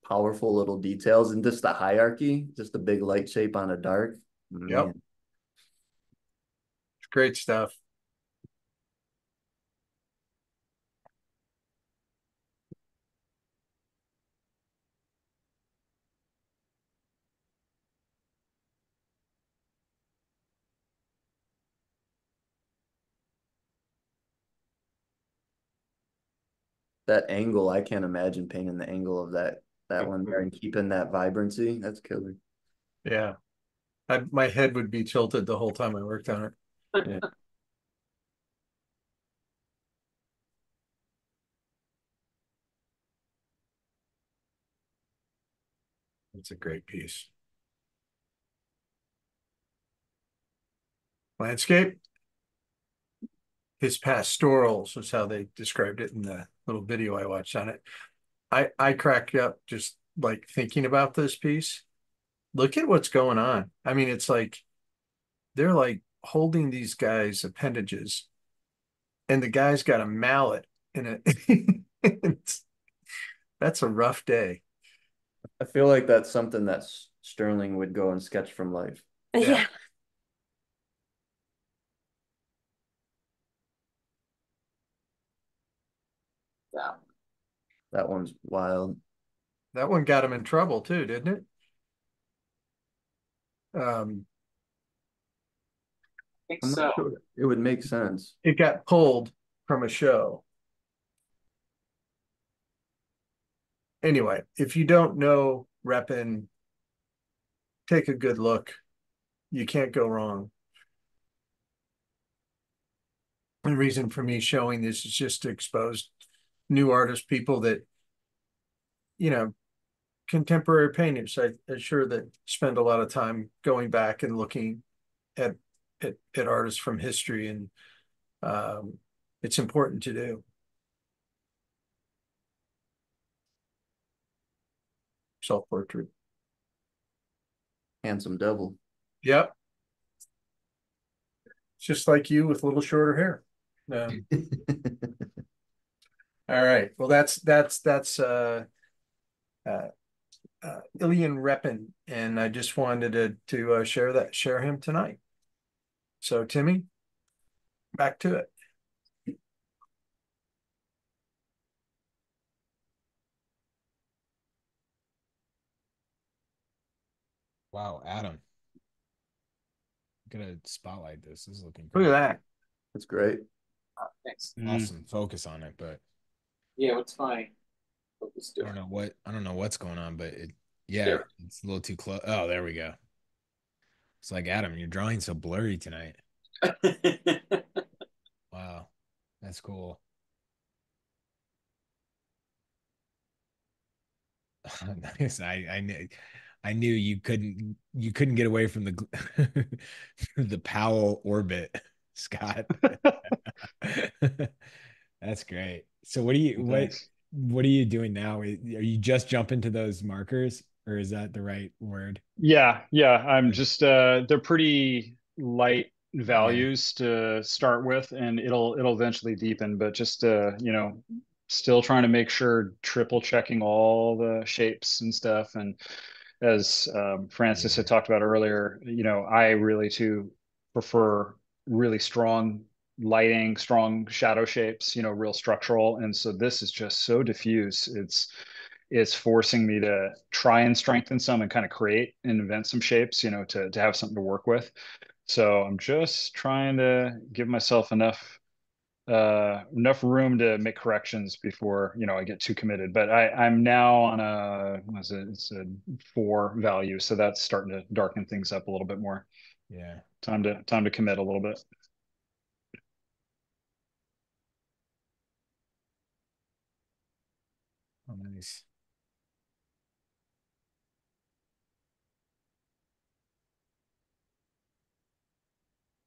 powerful little details. And just the hierarchy, just the big light shape on a dark. Yep. man. It's great stuff. That angle, I can't imagine painting the angle of that that one there and keeping that vibrancy. That's killer. Yeah. I, my head would be tilted the whole time I worked on it. Yeah. It's a great piece. Landscape. His pastorals is how they described it in the little video I watched on it. I I cracked up just like thinking about this piece. Look at what's going on. I mean, it's like they're like holding these guys' appendages, and the guy's got a mallet in it. That's a rough day. I feel like that's something that Sterling would go and sketch from life. Yeah. Yeah. That one's wild. That one got him in trouble too, didn't it? Um, I think so. sure. It would make sense. it got pulled from a show. Anyway, if you don't know Repin, take a good look. You can't go wrong. The reason for me showing this is just to expose new artists, people that, you know, contemporary painters. I, I'm sure that spend a lot of time going back and looking at at, at artists from history, and um, it's important to do. Self portrait. Handsome devil. Yep. Just like you with a little shorter hair. Um, all right. Well, that's that's that's uh, uh, uh, Ilya Repin, and I just wanted to to uh, share that share him tonight. So Timmy, back to it. Wow, Adam. Gonna spotlight this. This is looking Look at that. That's great. Uh, thanks. Mm. Awesome. Focus on it, but Yeah, what's my focus I don't know what I don't know what's going on, but it yeah, it's a little too close. Oh, there we go. It's like Adam, your drawing's so blurry tonight. Wow. That's cool. Nice. I I knew I knew you couldn't you couldn't get away from the the Powell orbit, Scott. That's great. So what do you what Thanks. what are you doing now? Are you just jumping to those markers or is that the right word? Yeah, yeah. I'm just uh they're pretty light values to start with and it'll it'll eventually deepen, but just uh, you know, still trying to make sure triple checking all the shapes and stuff and as um, Francis had talked about earlier, you know, I really too prefer really strong lighting, strong shadow shapes, you know, real structural. And so this is just so diffuse. It's it's forcing me to try and strengthen some and kind of create and invent some shapes, you know, to to have something to work with. So I'm just trying to give myself enough uh enough room to make corrections before you know I get too committed. But I I'm now on a what is it? It's a four value, so that's starting to darken things up a little bit more. Yeah. Time to time to commit a little bit. Oh, nice.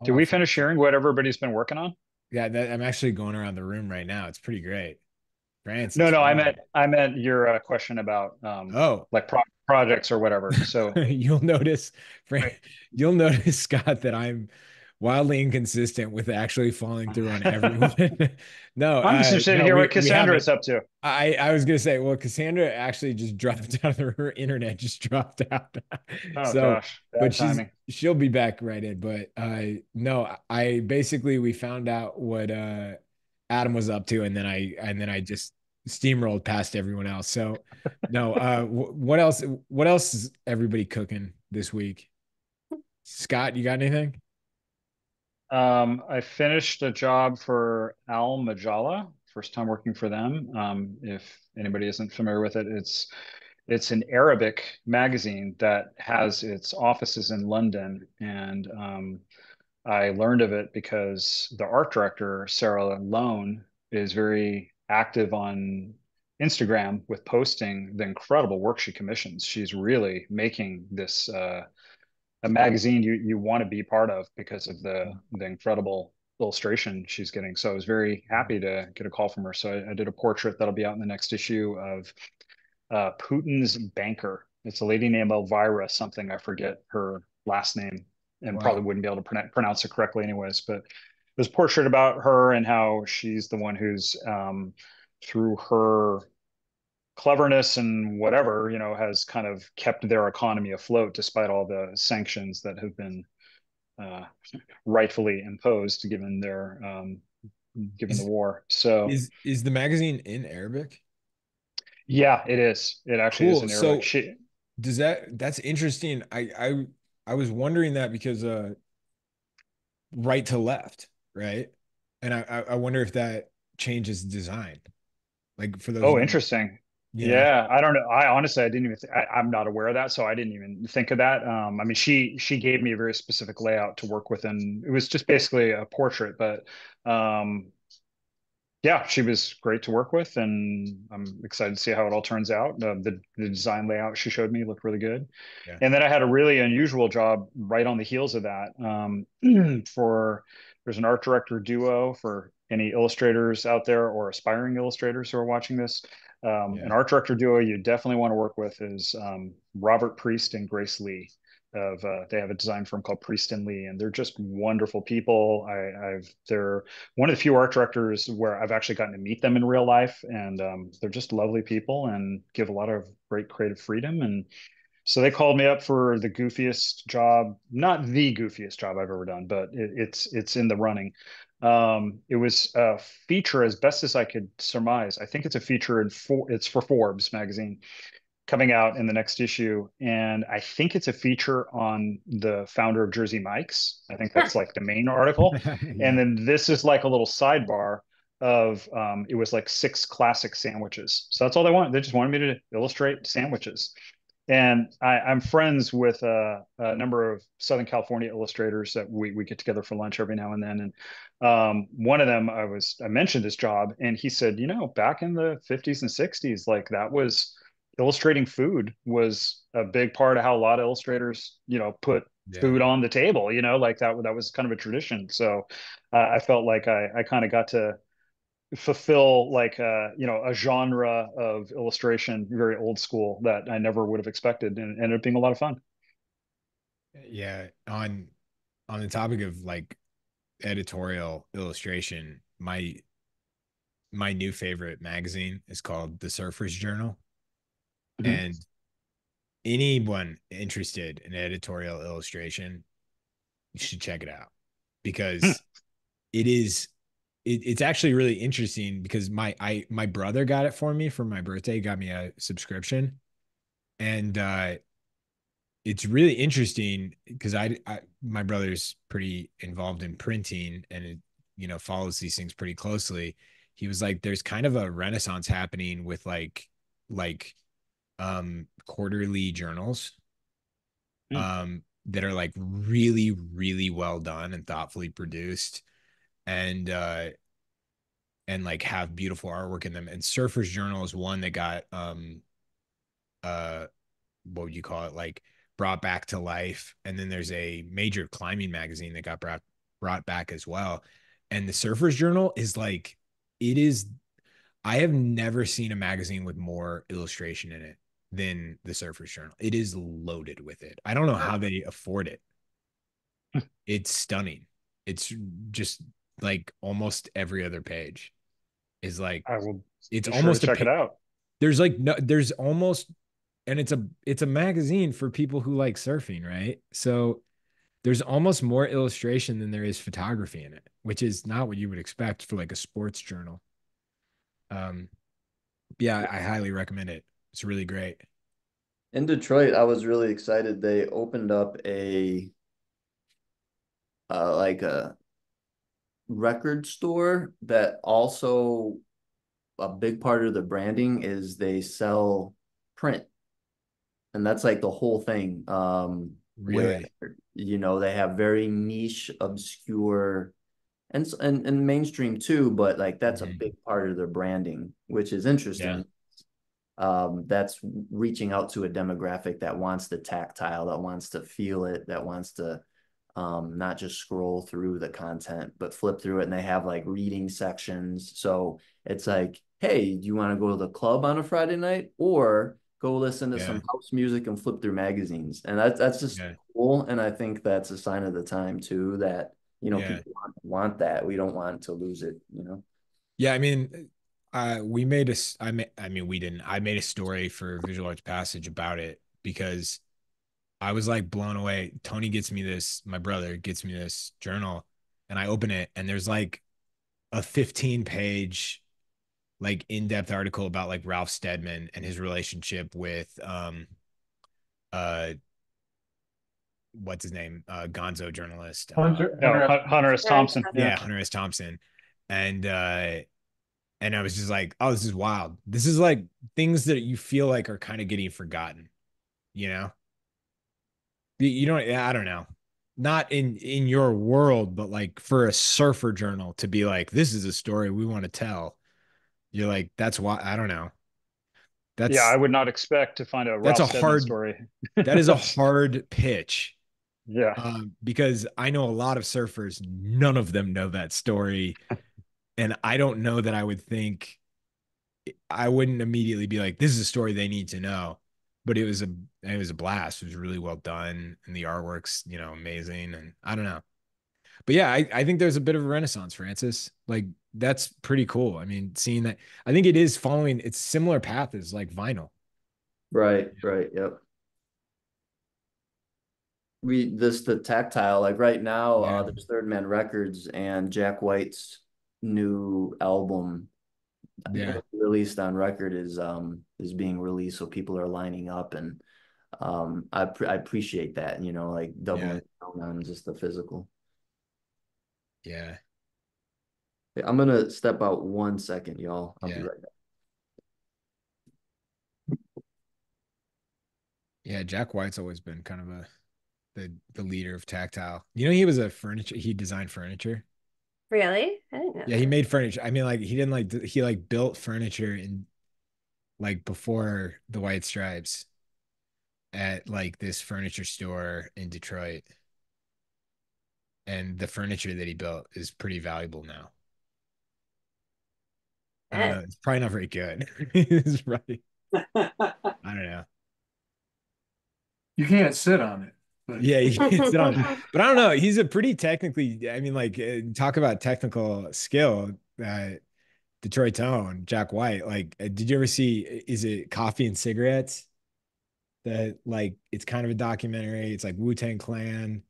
Did Oh, we finish sharing what everybody's been working on? Yeah, that, I'm actually going around the room right now. It's pretty great. France. No, no, I meant I meant your uh, question about um Oh, like pro projects or whatever. So you'll notice, Fran, you'll notice, Scott, that I'm wildly inconsistent with actually falling through on everyone. no, I'm just uh, interested to hear what Cassandra is up to. I I was gonna say, well, Cassandra actually just dropped out of her internet, just dropped out. Oh so, gosh, bad but she's she'll be back right in. But uh, no, I basically we found out what uh Adam was up to, and then I and then I just steamrolled past everyone else. So no, uh, wh- what else? What else is everybody cooking this week? Scott, you got anything? Um, I finished a job for Al Majalla, first time working for them. Um, if anybody isn't familiar with it, it's it's an Arabic magazine that has its offices in London, and um, I learned of it because the art director Sarah Lone is very active on Instagram with posting the incredible work she commissions. She's really making this uh, a magazine you you want to be part of because of the the incredible illustration she's getting. So I was very happy to get a call from her. So I, I did a portrait that'll be out in the next issue of uh, Putin's banker. It's a lady named Elvira something. I forget her last name and Wow. probably wouldn't be able to pronoun- pronounce it correctly anyways. But there's a portrait about her and how she's the one who's um, through her cleverness and whatever, you know, has kind of kept their economy afloat despite all the sanctions that have been uh, rightfully imposed given their um, given Is- the war. So Is is the magazine in Arabic? yeah, it is. It actually Cool. is in So- She, Does that that's interesting. I I I was wondering that because uh right to left, right? And I I I wonder if that changes design. Like for those oh, interesting. Know? Yeah, I don't know. I honestly, I didn't even. Th- I, I'm not aware of that, so I didn't even think of that. Um, I mean, she she gave me a very specific layout to work with, and it was just basically a portrait. But um, yeah, she was great to work with, and I'm excited to see how it all turns out. The the, the design layout she showed me looked really good, Yeah. and then I had a really unusual job right on the heels of that. Um, for there's an art director duo for any illustrators out there or aspiring illustrators who are watching this. Um, Yeah. An art director duo you definitely want to work with is um, Robert Priest and Grace Lee. Of uh, they have a design firm called Priest and Lee, and they're just wonderful people. I, I've they're one of the few art directors where I've actually gotten to meet them in real life, and um, they're just lovely people and give a lot of great creative freedom. And so they called me up for the goofiest job, not the goofiest job I've ever done, but it, it's it's in the running. Um, it was a feature as best as I could surmise. I think it's a feature in for it's for Forbes magazine coming out in the next issue. And I think it's a feature on the founder of Jersey Mike's. I think that's like the main article. Yeah. And then this is like a little sidebar of um, it was like six classic sandwiches. So that's all they wanted. They just wanted me to illustrate sandwiches. And I, I'm friends with a, a number of Southern California illustrators that we, we get together for lunch every now and then. And um, one of them, I was I mentioned his job, and he said, you know, back in the 50s and 60s, like that was illustrating food was a big part of how a lot of illustrators, you know, put Yeah. food on the table. You know, like that that was kind of a tradition. So uh, I felt like I I kind of got to fulfill like uh you know a genre of illustration very old school that i never would have expected and ended up being a lot of fun Yeah, on on the topic of like editorial illustration, my my new favorite magazine is called The Surfers Journal. Mhm. And anyone interested in editorial illustration, you should check it out because Hmm. it is it, it's actually really interesting because my I my brother got it for me for my birthday, got me a subscription. And uh it's really interesting because I, I my brother's pretty involved in printing and it you know follows these things pretty closely he was like there's kind of a renaissance happening with like like um quarterly journals Hmm. um that are like really really well done and thoughtfully produced and uh and like have beautiful artwork in them and surfers journal is one that got um uh what would you call it like brought back to life and then there's a major climbing magazine that got brought brought back as well and the surfers journal is like it is I have never seen a magazine with more illustration in it than the Surfers Journal. It is loaded with it. I don't know how they afford it. it's stunning. It's just like almost every other page is like I will it's be sure to almost a check it out. there's like no there's almost and it's a it's a magazine for people who like surfing right so there's almost more illustration than there is photography in it which is not what you would expect for like a sports journal um yeah i highly recommend it it's really great In Detroit, I was really excited. They opened up a uh like a record store that also a big part of the branding is they sell print. And that's like the whole thing. Um really where, you know, they have very niche, obscure and and, and mainstream too, but like that's a Mhm. big part of their branding, which is interesting um, that's reaching out to a demographic that wants the tactile, that wants to feel it, that wants to um, not just scroll through the content, but flip through it. And they have like reading sections. So it's like, hey, do you want to go to the club on a Friday night or go listen to some house music and flip through magazines? And that's that's just Yeah. cool. And I think that's a sign of the time too that you know Yeah. people want, want that. We don't want to lose it. You know. yeah i mean uh we made a, I, mean i mean we didn't i made a story for visual arts passage about it because i was like blown away tony gets me this my brother gets me this journal and i open it and there's like a 15 page like in-depth article about like ralph steadman and his relationship with um uh what's his name uh gonzo journalist uh, Hunter, No, Hunter- Hunter S. Thompson. yeah, Hunter S. Thompson. And uh and I was just like, oh, this is wild. This is like things that you feel like are kind of getting forgotten, you know? You- don't yeah, I don't know. Not in in your world, but like for a surfer journal to be like, this is a story we want to tell. You're like, that's why I don't know. That's yeah, I would not expect to find a That's Ralph a Steadman hard- story. that is a hard pitch. Yeah. um, because I know a lot of surfers, none of them know that story. and I don't know that I would think I wouldn't immediately be like, this is a story they need to know. But it was a it was a blast. It was really well done. And the artwork's, you know, amazing. And I don't know. But yeah, I, I think there's a bit of a renaissance, Francis. Like that's pretty cool. I mean, seeing that I think it is following its similar path as like vinyl. Right, right, yep. We this the tactile like right now Yeah. uh there's Third Man Records and Jack White's new album Yeah. released on record is um is being released so people are lining up and um I pre- I appreciate that you know like doubling down on just the physical. Yeah. I'm gonna step out one second y'all. I'll be Yeah. right back. Yeah, Jack White's always been kind of a the the leader of tactile. You know, he was a furniture. He designed furniture. Really? I didn't know. Yeah, he made furniture. I mean, like he didn't like he like built furniture in like before the White Stripes at like this furniture store in Detroit. And the furniture that he built is pretty valuable now. I don't know. It's probably not very good. It's right. I don't know. You can't sit on it. But Yeah, he can sit on it. But I don't know. He's a pretty technically, I mean, like uh, talk about technical skill. Uh, Detroit Tone, Jack White. Like, uh, did you ever see? Is it Coffee and Cigarettes? That like it's kind of a documentary. It's like Wu Tang Clan.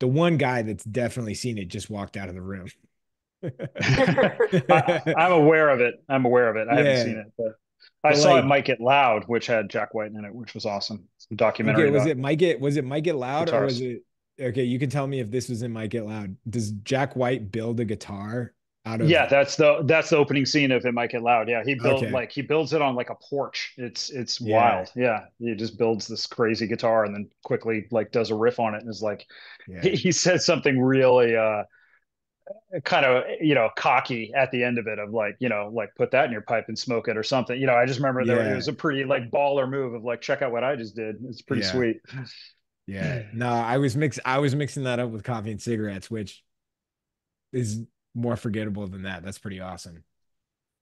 The one guy that's definitely seen it just walked out of the room. I, am aware of it. I'm aware of it. I Yeah. haven't seen it, but I But, saw like- it might get loud, which had Jack White in it, which was awesome. It's a documentary. okay, was it Might Get? Was it Might Get Loud or was it? Okay, you can tell me if this was in Might Get Loud. Does Jack White build a guitar out of? Yeah, that's the that's the opening scene of it might get loud. Yeah, he built Okay. like he builds it on like a porch. It's it's Yeah. wild. Yeah, he just builds this crazy guitar and then quickly like does a riff on it and is like yeah. he, he says something really uh kind of you know cocky at the end of it of like you know like put that in your pipe and smoke it or something you know i just remember there it was a pretty like baller move of like check out what i just did it's pretty Yeah. sweet Yeah. No, I was mix I was mixing that up with coffee and cigarettes, which is more forgettable than that. That's pretty awesome.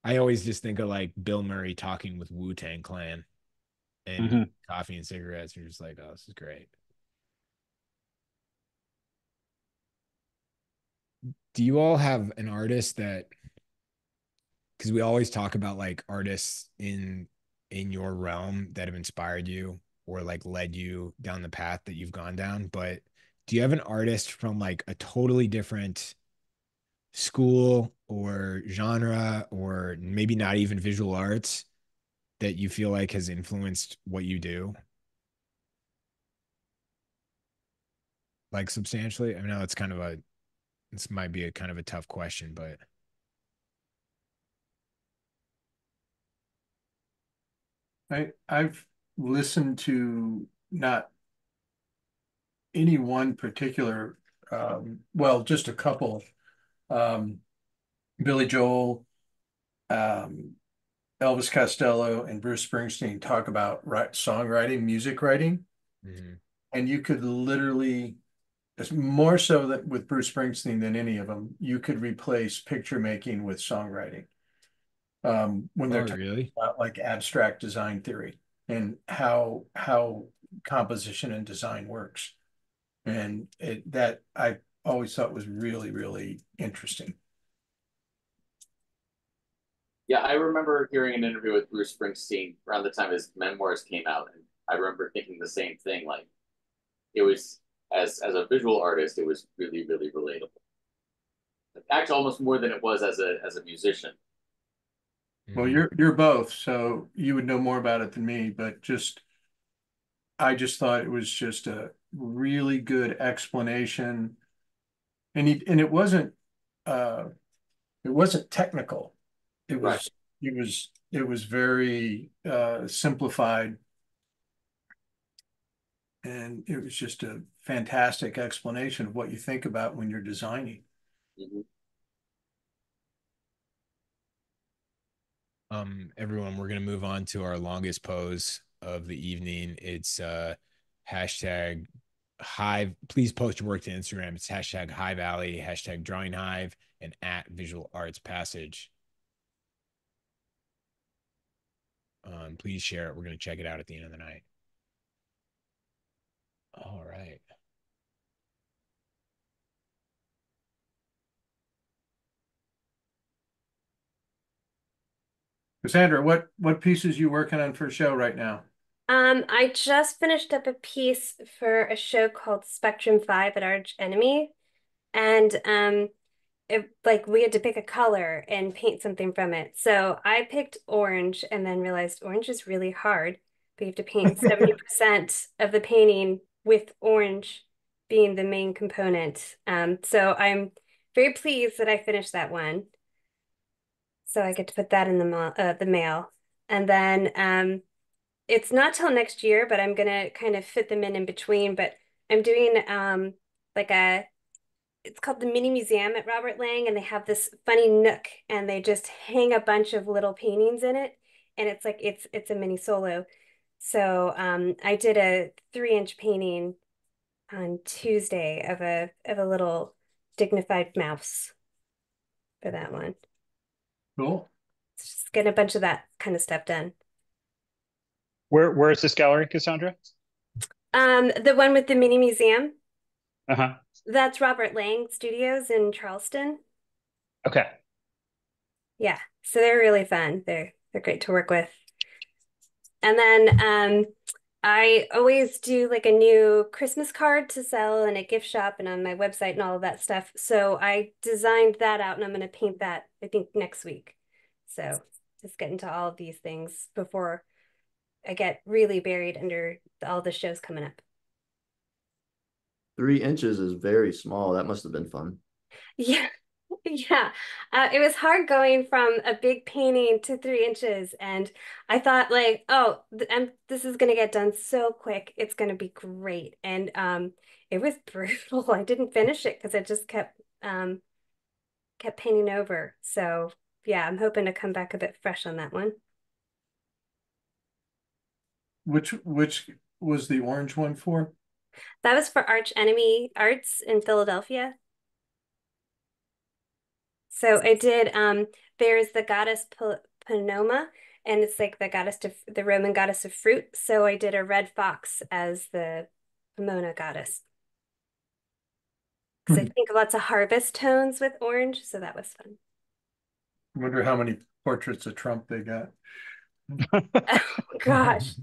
I always just think of like Bill Murray talking with Wu Tang Clan and Mhm. coffee and cigarettes. You're just like, oh, this is great. Do you all have an artist that because we always talk about like artists in in your realm that have inspired you or like led you down the path that you've gone down, but do you have an artist from like a totally different school or genre or maybe not even visual arts that you feel like has influenced what you do? Like substantially? I know it's kind of a this might be a kind of a tough question, but I I've listened to not any one particular um well just a couple um Billy Joel um Elvis Costello and Bruce Springsteen talk about right songwriting music writing Mhm. and you could literally it's more so that with Bruce Springsteen than any of them you could replace picture making with songwriting um when they're Oh, talking really? about like abstract design theory and how how composition and design works. And it that I always thought was really, really interesting. Yeah, I remember hearing an interview with Bruce Springsteen around the time his memoirs came out, and I remember thinking the same thing. Like, it was as as a visual artist, it was really, really relatable. Actually, almost more than it was as a as a musician. Well, Mhm. you're you're both, so you would know more about it than me, but just I just thought it was just a really good explanation. And he and it wasn't uh it wasn't technical. It was Right. it was it was very uh simplified. And it was just a fantastic explanation of what you think about when you're designing. Mhm. Um, everyone, we're gonna move on to our longest pose of the evening. It's uh hashtag Hive. Please post your work to Instagram. It's hashtag High Valley, hashtag Drawing Hive, and at Visual Arts Passage. Um, please share it. We're gonna check it out at the end of the night. All right. Cassandra, what what pieces you working on for a show right now? Um, I just finished up a piece for a show called Spectrum 5 at Arch Enemy. And um it like we had to pick a color and paint something from it. So I picked orange and then realized orange is really hard. But you have to paint 70% of the painting with orange being the main component. Um, so I'm very pleased that I finished that one. So I get to put that in the ma uh, the mail. And then um it's not till next year, but I'm gonna kind of fit them in in between. But I'm doing um like a it's called the Mini Museum at Robert Lange, and they have this funny nook, and they just hang a bunch of little paintings in it, and it's like it's it's a mini solo. So um, I did a three inch painting on Tuesday of a of a little dignified mouse for that one. Cool. Just getting a bunch of that kind of stuff done. Where where is this gallery, Cassandra? Um, the one with the mini museum, Uh-huh. that's Robert Lange Studios in Charleston. Okay. Yeah, so they're really fun. They're they're great to work with. And then um I always do like a new Christmas card to sell in a gift shop and on my website and all of that stuff. So I designed that out and I'm going to paint that I think next week. So just get into all of these things before I get really buried under all the shows coming up. Three inches is very small. That must have been fun. Yeah, yeah. Uh, it was hard going from a big painting to three inches, and I thought like, oh, th I'm, this is gonna get done so quick. It's gonna be great, and um, it was brutal. I didn't finish it because I just kept um kept painting over. So yeah, I'm hoping to come back a bit fresh on that one. Which which was the orange one for? That was for Arch Enemy Arts in Philadelphia. So I did. Um, there's the goddess Pomona, and it's like the goddess of the Roman goddess of fruit. So I did a red fox as the Pomona goddess. Because I Hmm. think lots of harvest tones with orange, so that was fun. I Wonder how many portraits of Trump they got. Oh gosh.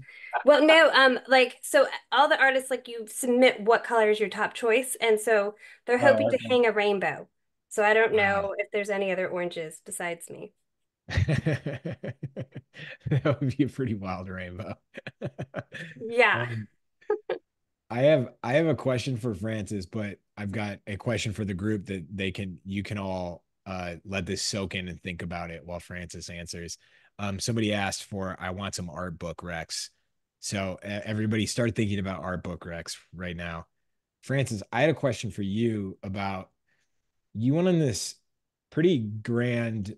Well, no, um, like so all the artists like you submit what color is your top choice, and so they're Oh, hoping to hang a rainbow. So I don't Wow. know if there's any other oranges besides me. that would be a pretty wild rainbow. Yeah. Um, I have I have a question for Francis, but I've got a question for the group that they can you can all uh, let this soak in and think about it while Francis answers. Um, somebody asked for I want some art book Rex. So uh, everybody start thinking about art book Rex right now. Francis, I had a question for you about you went on this pretty grand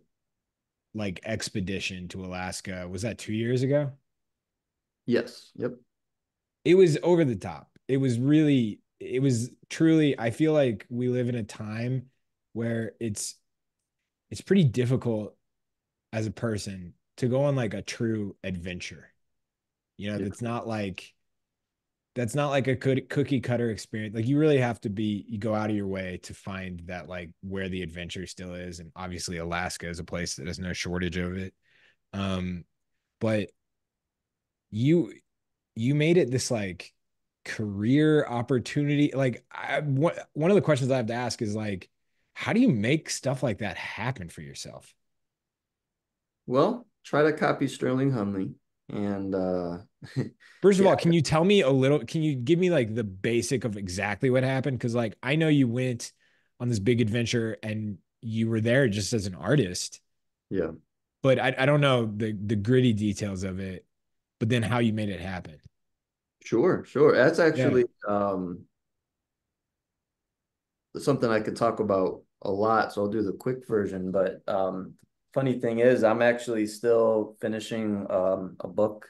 like expedition to Alaska. Was that two years ago? Yes. Yep. It was over the top. It was really, it was truly, I feel like we live in a time where it's it's pretty difficult as a person to go on like a true adventure. You know, Yeah. that's not like that's not like a cook- cookie cutter experience. Like you really have to be you go out of your way to find that like where the adventure still is. And obviously Alaska is a place that has no shortage of it. Um, but you you made it this like career opportunity. Like I one of the questions I have to ask is like, how do you make stuff like that happen for yourself? Well, try to copy Sterling Hundley and uh First of Yeah. all, can you tell me a little? Can you give me like the basic of exactly what happened? Because like I know you went on this big adventure and you were there just as an artist, yeah. but I, I don't know the the gritty details of it. But then how you made it happen? Sure, sure. That's actually um something I could talk about a lot, so I'll do the quick version. But um funny thing is I'm actually still finishing um a book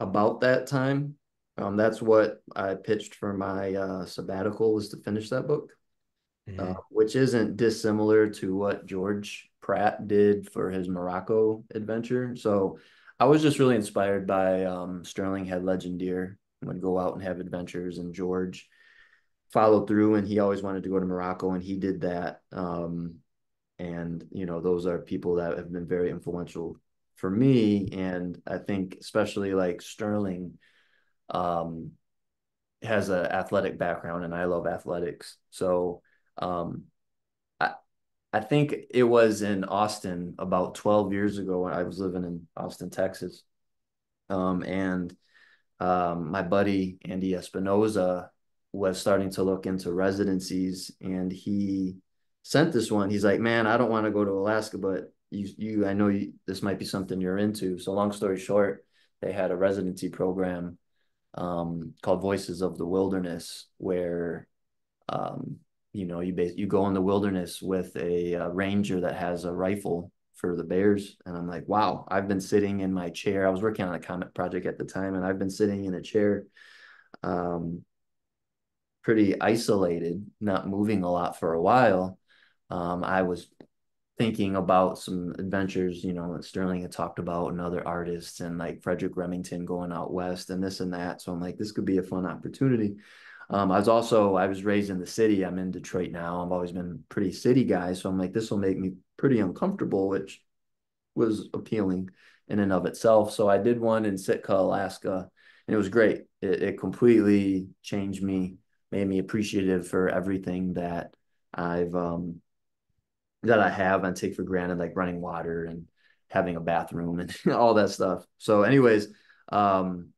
about that time. Um that's what I pitched for my uh sabbatical was to finish that book. Uh, which isn't dissimilar to what George Pratt did for his Morocco adventure. So I was just really inspired by um, Sterling had legend deer would go out and have adventures, and George followed through, and he always wanted to go to Morocco, and he did that. Um, and you know, those are people that have been very influential for me, and I think especially like Sterling. Um, has an athletic background and I love athletics. So um I I think it was in Austin about 12 years ago when I was living in Austin, Texas. Um and um my buddy Andy Espinoza was starting to look into residencies and he sent this one. He's like, "Man, I don't want to go to Alaska, but you you I know you, this might be something you're into." So long story short, they had a residency program um, called Voices of the Wilderness, where um, you know you you go in the wilderness with a, uh ranger that has a rifle for the bears, and I'm like, wow, I've been sitting in my chair. I was working on a comic project at the time, and I've been sitting in a chair, um, pretty isolated, not moving a lot for a while. Um, I was thinking about some adventures, you know, Sterling had talked about and other artists and like Frederic Remington going out west and this and that. So I'm like, this could be a fun opportunity. Um, I was also, I was raised in the city. I'm in Detroit now. I've always been pretty city guy. So I'm like, this will make me pretty uncomfortable, which was appealing in and of itself. So I did one in Sitka, Alaska, and it was great. It, it completely changed me, made me appreciative for everything that I've um, that I have and take for granted, like running water and having a bathroom and all that stuff. So, anyways, um,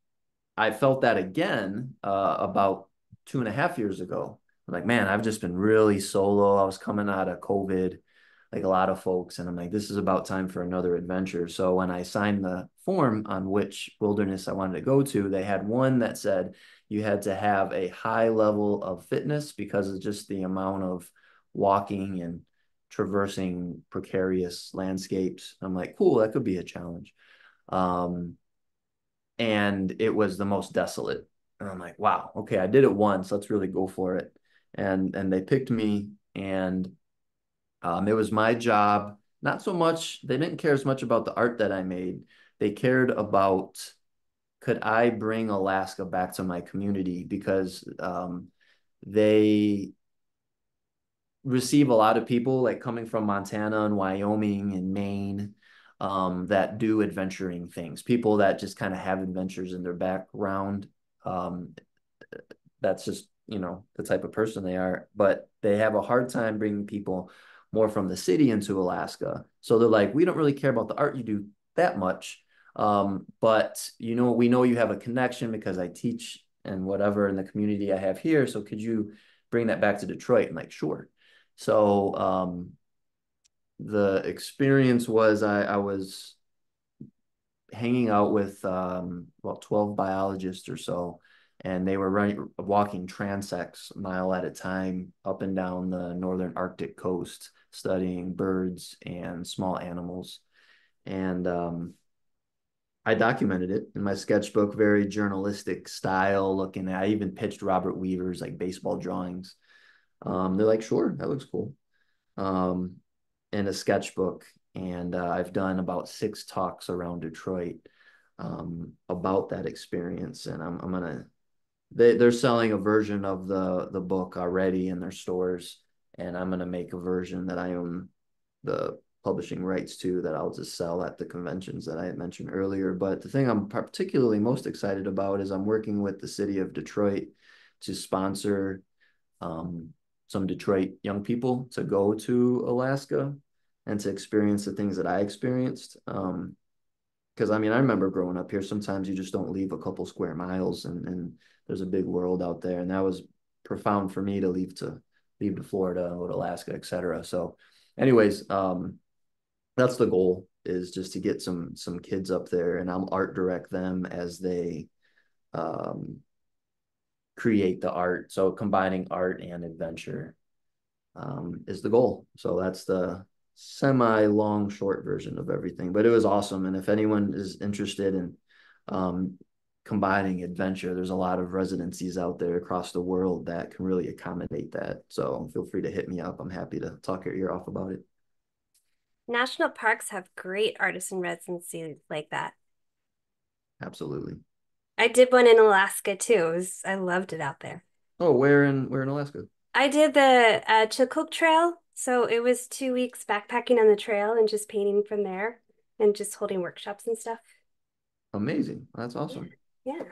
I felt that again uh, about two and a half years ago. I'm like, man, I've just been really solo. I was coming out of COVID, like a lot of folks, and I'm like, this is about time for another adventure. So when I signed the form on which wilderness I wanted to go to, they had one that said you had to have a high level of fitness because of just the amount of walking and traversing precarious landscapes. I'm like, cool, that could be a challenge. Um, and it was the most desolate. And I'm like, wow, okay, I did it once. Let's really go for it. And and they picked me, and Um, it was my job, not so much, they didn't care as much about the art that I made. They cared about could I bring Alaska back to my community because um, they receive a lot of people like coming from Montana and Wyoming and Maine um, that do adventuring things, people that just kind of have adventures in their background. Um, that's just, you know, the type of person they are, but they have a hard time bringing people more from the city into Alaska. So they're like, we don't really care about the art you do that much. Um, but you know, we know you have a connection because I teach and whatever in the community I have here. So could you bring that back to Detroit? I'm like, sure. So um, the experience was I, I was hanging out with um, about 12 biologists or so, and they were running walking transects mile at a time up and down the northern Arctic coast, studying birds and small animals. And um, I documented it in my sketchbook, very journalistic style. Looking I even pitched Robert Weaver's like baseball drawings. Um, they're like, sure, that looks cool. Um, in a sketchbook, and uh, I've done about six talks around Detroit um, about that experience, and I'm I'm gonna they they're selling a version of the the book already in their stores, and I'm gonna make a version that I own the publishing rights to that I'll just sell at the conventions that I had mentioned earlier. But the thing I'm particularly most excited about is I'm working with the city of Detroit to sponsor um, some Detroit young people to go to Alaska and to experience the things that I experienced. Um, because I mean, I remember growing up here, sometimes you just don't leave a couple square miles and, and there's a big world out there. And that was profound for me to leave to leave to Florida, go to Alaska, etc. So anyways, um, that's the goal is just to get some some kids up there and I'll art direct them as they um create the art. So combining art and adventure um, is the goal. So that's the semi long short version of everything. But it was awesome. And if anyone is interested in um, combining adventure, there's a lot of residencies out there across the world that can really accommodate that. So feel free to hit me up. I'm happy to talk your ear off about it. National parks have great artisan residencies like that. Absolutely. I did one in Alaska too. It was, I loved it out there. Oh, where in where in Alaska? I did the uh, Chilkoot Trail. So it was two weeks backpacking on the trail and just painting from there and just holding workshops and stuff. Amazing. That's awesome. Yeah.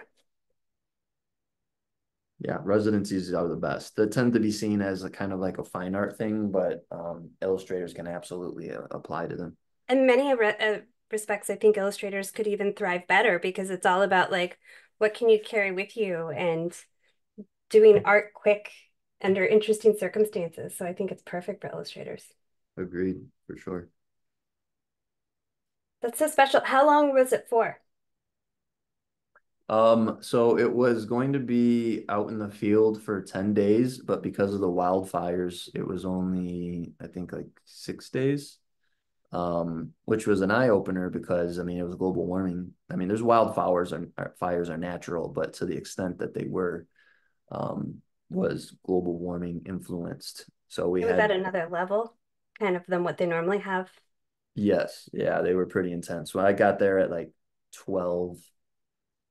Yeah, residencies are the best. They tend to be seen as a kind of like a fine art thing, but um, illustrators can absolutely uh, apply to them. And many re uh, respects, I think illustrators could even thrive better because it's all about like, what can you carry with you and doing art quick under interesting circumstances. So I think it's perfect for illustrators. Agreed, for sure. That's so special. How long was it for? Um, so it was going to be out in the field for 10 days, but because of the wildfires, it was only, I think, like six days. Um, which was an eye opener because I mean it was global warming. I mean, there's wildfires and fires are natural, but to the extent that they were, um, was global warming influenced. So we was had at another level, kind of than what they normally have. Yes, yeah, they were pretty intense. When I got there at like 12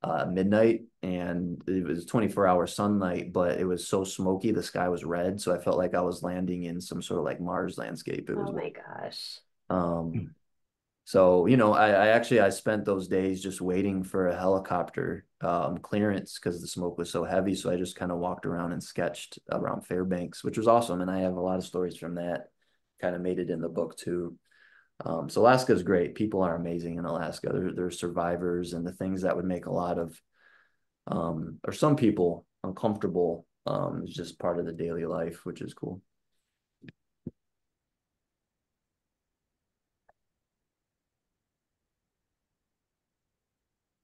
uh, midnight and it was 24 hour sunlight, but it was so smoky, the sky was red. So I felt like I was landing in some sort of like Mars landscape. It was oh my gosh. Um so you know I, I actually I spent those days just waiting for a helicopter um, clearance because the smoke was so heavy. So I just kind of walked around and sketched around Fairbanks, which was awesome, and I have a lot of stories from that. Kind of made it in the book too. Um, so Alaska is great. People are amazing in Alaska. They're, they're survivors, and the things that would make a lot of um, or some people uncomfortable um, is just part of the daily life, which is cool.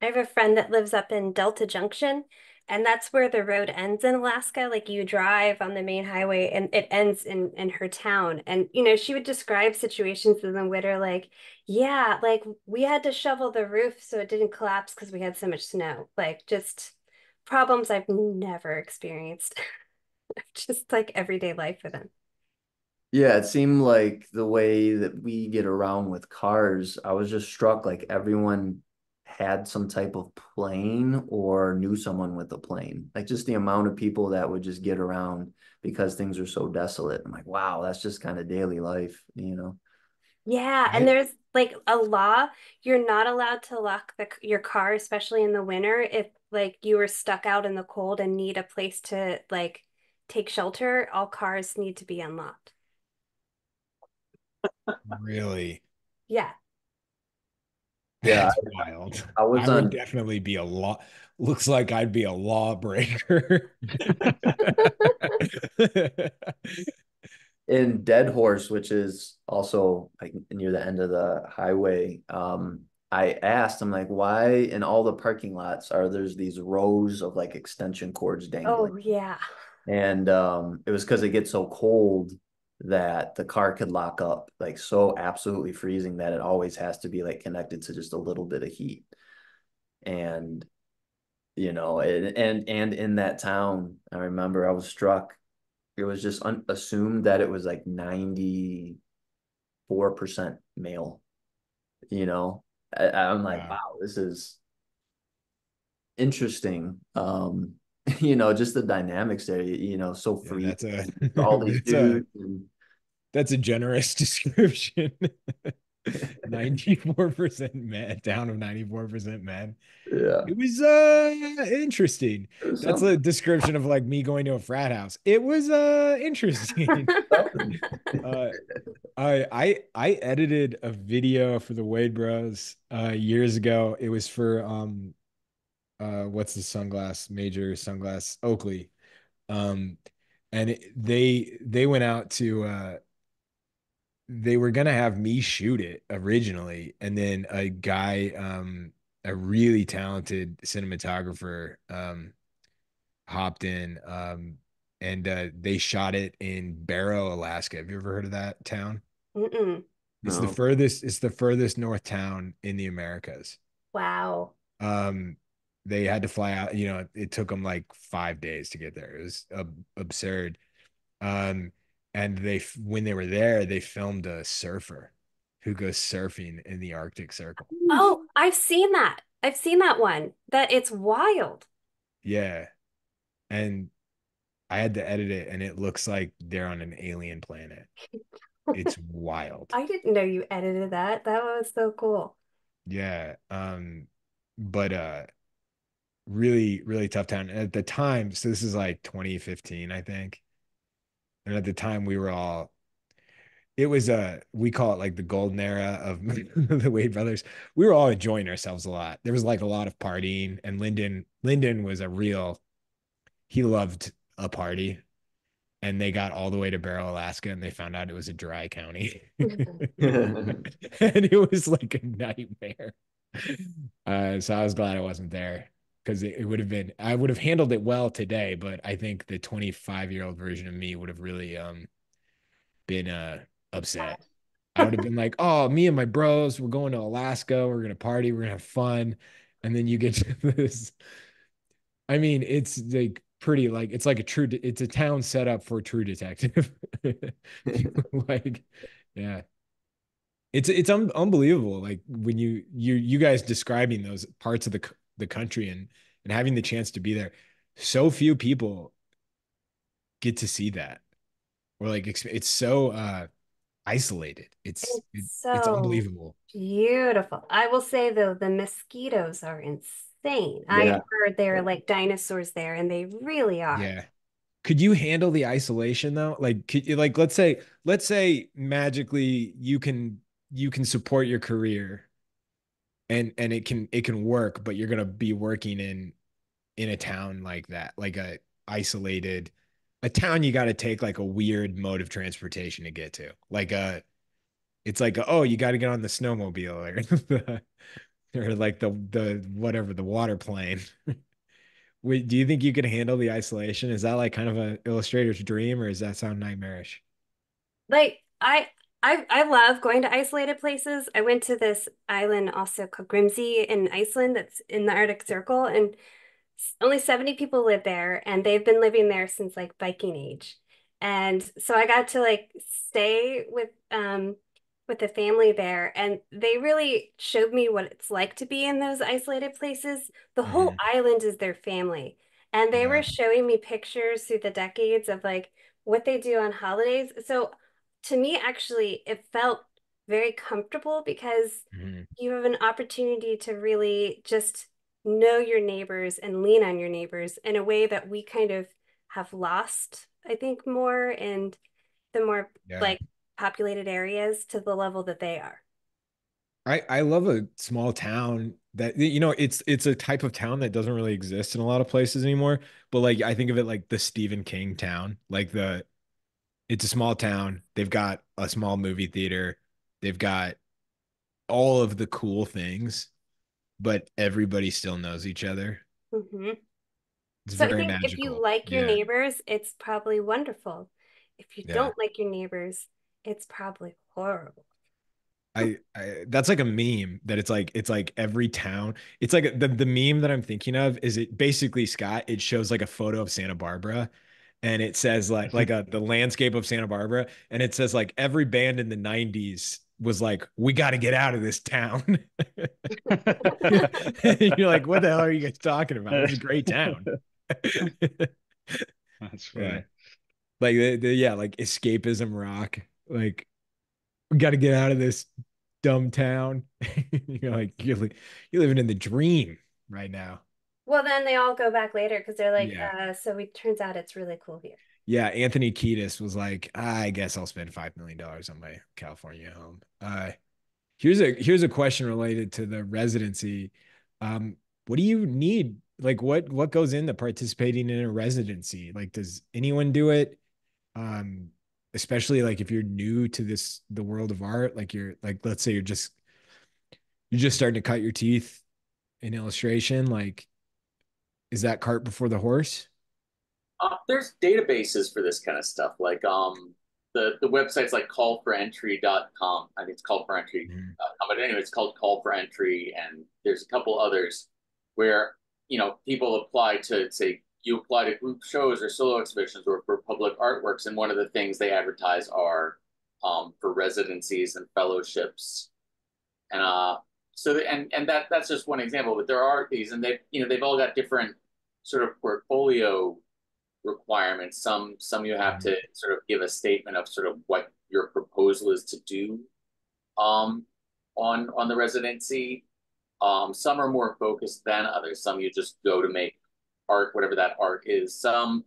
I have a friend that lives up in Delta Junction, and that's where the road ends in Alaska. Like you drive on the main highway and it ends in in her town. And you know, she would describe situations in the winter like, yeah, like we had to shovel the roof so it didn't collapse because we had so much snow. Like just problems I've never experienced. just like everyday life for them. Yeah, it seemed like the way that we get around with cars, I was just struck like everyone had some type of plane or knew someone with a plane. Like just the amount of people that would just get around because things are so desolate. I'm like, wow, that's just kind of daily life, you know? Yeah, and there's like a law, you're not allowed to lock the your car, especially in the winter, if like you were stuck out in the cold and need a place to like take shelter, all cars need to be unlocked. really, Yeah. Yeah, that's wild. I was I would on definitely be a law. Looks like I'd be a lawbreaker. in Deadhorse, which is also like near the end of the highway. Um, I asked, I'm like, why in all the parking lots are there's these rows of like extension cords dangling? Oh, yeah. And um, it was because it gets so cold that the car could lock up, like so absolutely freezing that it always has to be like connected to just a little bit of heat. And you know, and and, and in that town, I remember I was struck. It was just un- assumed that it was like 94% male, you know. I, I'm like, Wow. wow, this is interesting. Um, you know, just the dynamics there, you, know, so Yeah, free. that's a All these that's a dudes and that's a generous description. 94% men, down of 94% men. yeah, It was uh interesting. was That's something. a description of like me going to a frat house. It was uh interesting. Uh I I I edited a video for the Wade Bros uh years ago. It was for um uh what's the sunglass major sunglass Oakley. Um and it, they they went out to uh they were gonna have me shoot it originally, and then a guy, um, a really talented cinematographer, um, hopped in, um, and uh, they shot it in Barrow, Alaska. Have you ever heard of that town? Mm-mm. It's the furthest, it's the furthest north town in the Americas. Wow. Um, they had to fly out, you know, it took them like five days to get there. It was ab absurd. Um, and they, when they were there, they filmed a surfer who goes surfing in the Arctic Circle. Oh, I've seen that. I've seen that one. That it's wild. Yeah. And I had to edit it, and it looks like they're on an alien planet. It's wild. I didn't know you edited that. That was so cool. Yeah. Um, but uh really, really tough town. And at the time, so this is like 2015, I think. And at the time we were all it was a we call it like the golden era of the Wade brothers. We were all enjoying ourselves a lot. There was like a lot of partying, and Lyndon Lyndon was a real he loved a party. And they got all the way to Barrow, Alaska, and they found out it was a dry county. and it was like a nightmare. Uh, so I was glad I wasn't there because it, it would have been I would have handled it well today, but I think the 25 year old version of me would have really um been uh upset. I would have been like, oh, me and my bros, we're going to Alaska, we're gonna party, we're gonna have fun. And then you get to this. I mean, it's like pretty like it's like a true de- it's a town set up for a true detective. Like, yeah. It's it's un unbelievable. Like when you you you guys describing those parts of the the country and and having the chance to be there, so few people get to see that. Or like it's so uh isolated. It's it, It's it's so unbelievable. beautiful. I will say though, the mosquitoes are insane. I heard they're like dinosaurs there, and they really are. Yeah. Could you handle the isolation though? Like could you like let's say let's say magically you can you can support your career and and it can it can work, but you're gonna be working in in a town like that, like a isolated a town you got to take like a weird mode of transportation to get to. Like a it's like a, oh, you got to get on the snowmobile or the, or like the the whatever the water plane. Wait, do you think you could handle the isolation? Is that like kind of an illustrator's dream, or does that sound nightmarish? Like I I I love going to isolated places. I went to this island also called Grimsey in Iceland that's in the Arctic Circle and only 70 people live there and they've been living there since like Viking age. And so I got to like stay with um with the family there and they really showed me what it's like to be in those isolated places. The whole Mhm. island is their family. And they Yeah. were showing me pictures through the decades of like what they do on holidays. So to me, actually, it felt very comfortable because Mhm. you have an opportunity to really just know your neighbors and lean on your neighbors in a way that we kind of have lost, I think, more in the more Yeah. like populated areas to the level that they are. I I love a small town that you know it's it's a type of town that doesn't really exist in a lot of places anymore. But like I think of it like the Stephen King town, like the it's a small town. They've got a small movie theater. They've got all of the cool things, but everybody still knows each other. hmm It's So I think if you like your Yeah. neighbors, it's probably wonderful. If you Yeah. don't like your neighbors, it's probably horrible. I, I that's like a meme that it's like it's like every town. It's like the the meme that I'm thinking of is it basically Scott. It shows like a photo of Santa Barbara, and it says like mm-hmm. like a the landscape of Santa Barbara, and it says like every band in the '90s was like, we got to get out of this town. You're like, what the hell are you guys talking about? It's a great town. That's funny. Yeah. Like the, the yeah, like escapism rock. Like we got to get out of this dumb town. you're like you're li- you're living in the dream right now. Well, then they all go back later because they're like, Yeah. uh, so it turns out it's really cool here. Yeah, Anthony Kiedis was like, I guess I'll spend five million dollars on my California home. Uh, here's a here's a question related to the residency. Um, what do you need? Like, what what goes into participating in a residency? Like, does anyone do it? Um, especially like if you're new to this the world of art, like you're like, let's say you're just you're just starting to cut your teeth in illustration. Like, is that cart before the horse? Uh, there's databases for this kind of stuff. Like um, the the website's like callforentry.com. I think it's callforentry.com. Mhm. But anyway, it's called Call for Entry, and there's a couple others where you know people apply to say you apply to group shows or solo exhibitions or for public artworks, and one of the things they advertise are um, for residencies and fellowships, and uh, so the, and and that that's just one example. But there are these, and they you know they've all got different sort of portfolio requirements. Some some you have to sort of give a statement of sort of what your proposal is to do um on on the residency. Um some are more focused than others. Some you just go to make art, whatever that art is. Some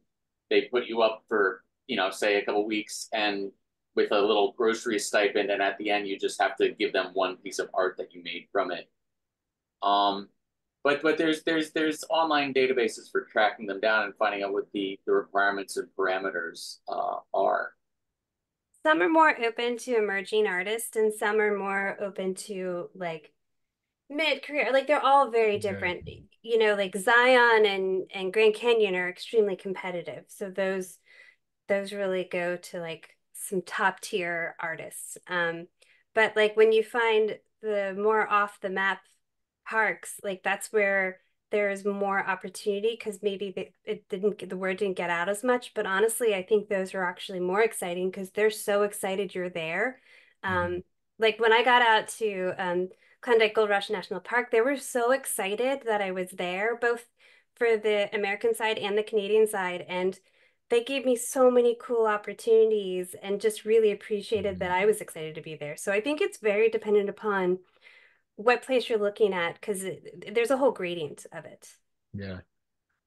they put you up for, you know, say a couple weeks and with a little grocery stipend and at the end you just have to give them one piece of art that you made from it. Um but but there's there's there's online databases for tracking them down and finding out what the the requirements and parameters uh, are. Some are more open to emerging artists, and some are more open to like mid-career. Like they're all very Yeah. different. You know, like Zion and and Grand Canyon are extremely competitive. So those those really go to like some top tier artists. Um, but like when you find the more off the map parks, like that's where there's more opportunity because maybe the, it didn't the word didn't get out as much. But honestly, I think those are actually more exciting because they're so excited you're there. Um, like when I got out to um, Klondike Gold Rush National Park, they were so excited that I was there, both for the American side and the Canadian side, and they gave me so many cool opportunities and just really appreciated that I was excited to be there. So I think it's very dependent upon what place you're looking at because there's a whole gradient of it. Yeah.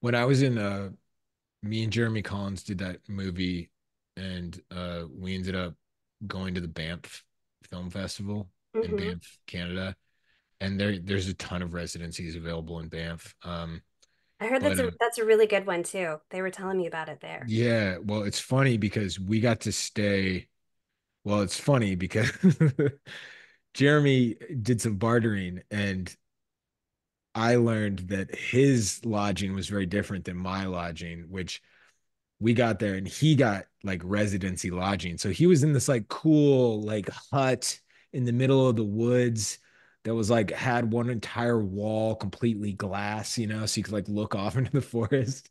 When I was in uh me and Jeremy Collins did that movie and uh we ended up going to the Banff Film Festival in Mhm. Banff, Canada. And there there's a ton of residencies available in Banff. Um I heard that's But, a uh, that's a really good one too. They were telling me about it there. yeah, well it's funny because we got to stay well, it's funny because Jeremy did some bartering and I learned that his lodging was very different than my lodging, which we got there and he got like residency lodging. So he was in this like cool like hut in the middle of the woods that was like had one entire wall completely glass, you know, so you could like look off into the forest.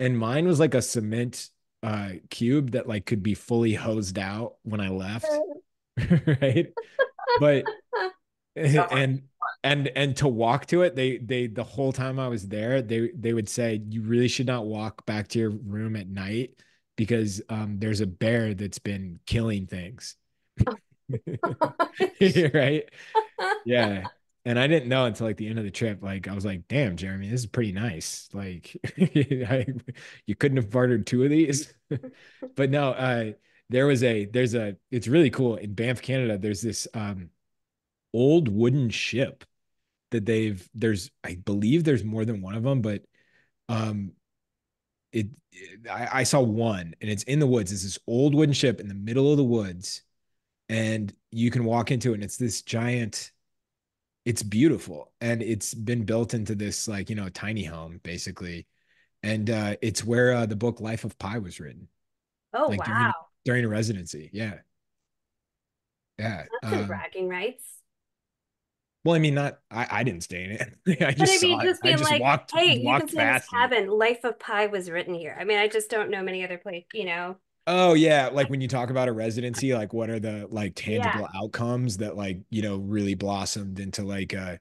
And mine was like a cement uh cube that like could be fully hosed out when I left. right? But and and and to walk to it, they they the whole time I was there, they they would say you really should not walk back to your room at night because um there's a bear that's been killing things. right? Yeah. And I didn't know until like the end of the trip. Like I was like, damn, Jeremy, this is pretty nice. Like I, you couldn't have bartered two of these. but no, uh there was a there's a it's really cool in Banff, Canada. There's this um old wooden ship that they've there's I believe there's more than one of them, but um it, it I, I saw one and it's in the woods. It's this old wooden ship in the middle of the woods, and you can walk into it, and it's this giant. It's beautiful, and it's been built into this like you know tiny home basically, and uh, it's where uh, the book Life of Pi was written. Oh Like, wow. During a residency. Yeah. Yeah. Um, bragging rights. well, I mean, not I, I didn't stay in it. I But just I mean, just I being just like, walked, hey, you can see this cabin, Life of Pi was written here. I mean, I just don't know many other place, you know. Oh yeah, like when you talk about a residency, like what are the like tangible outcomes that like you know really blossomed into like uh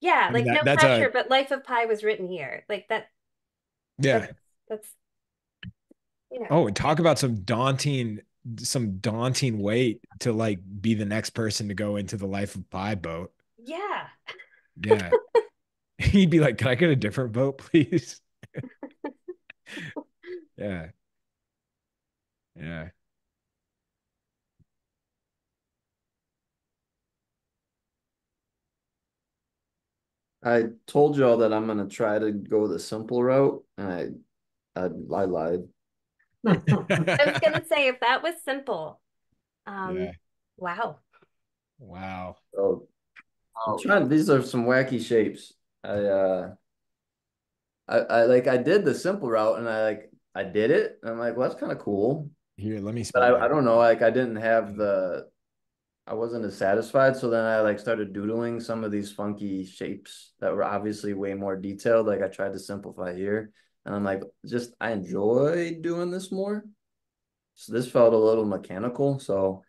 Yeah, I like mean, that- no that's a- pressure, but Life of Pi was written here. Like that yeah. that's, that's you know. Oh, talk about some daunting some daunting weight to like be the next person to go into the life of pi boat. yeah. Yeah. He'd be like, "Can I get a different boat, please?" yeah. Yeah. I told y'all that I'm gonna try to go the simple route, and I, I, I lied. I was gonna say if that was simple. Um Yeah. wow. Wow. So I'm Oh, trying. These are some wacky shapes. I, uh, I, I like. I did the simple route, and I like. I did it. And I'm like, well, that's kind of cool. Here, let me But I, I don't know. Like, I didn't have the. I wasn't as satisfied, so then I like started doodling some of these funky shapes that were obviously way more detailed. Like I tried to simplify here, and I'm like, just I enjoy doing this more. So this felt a little mechanical. So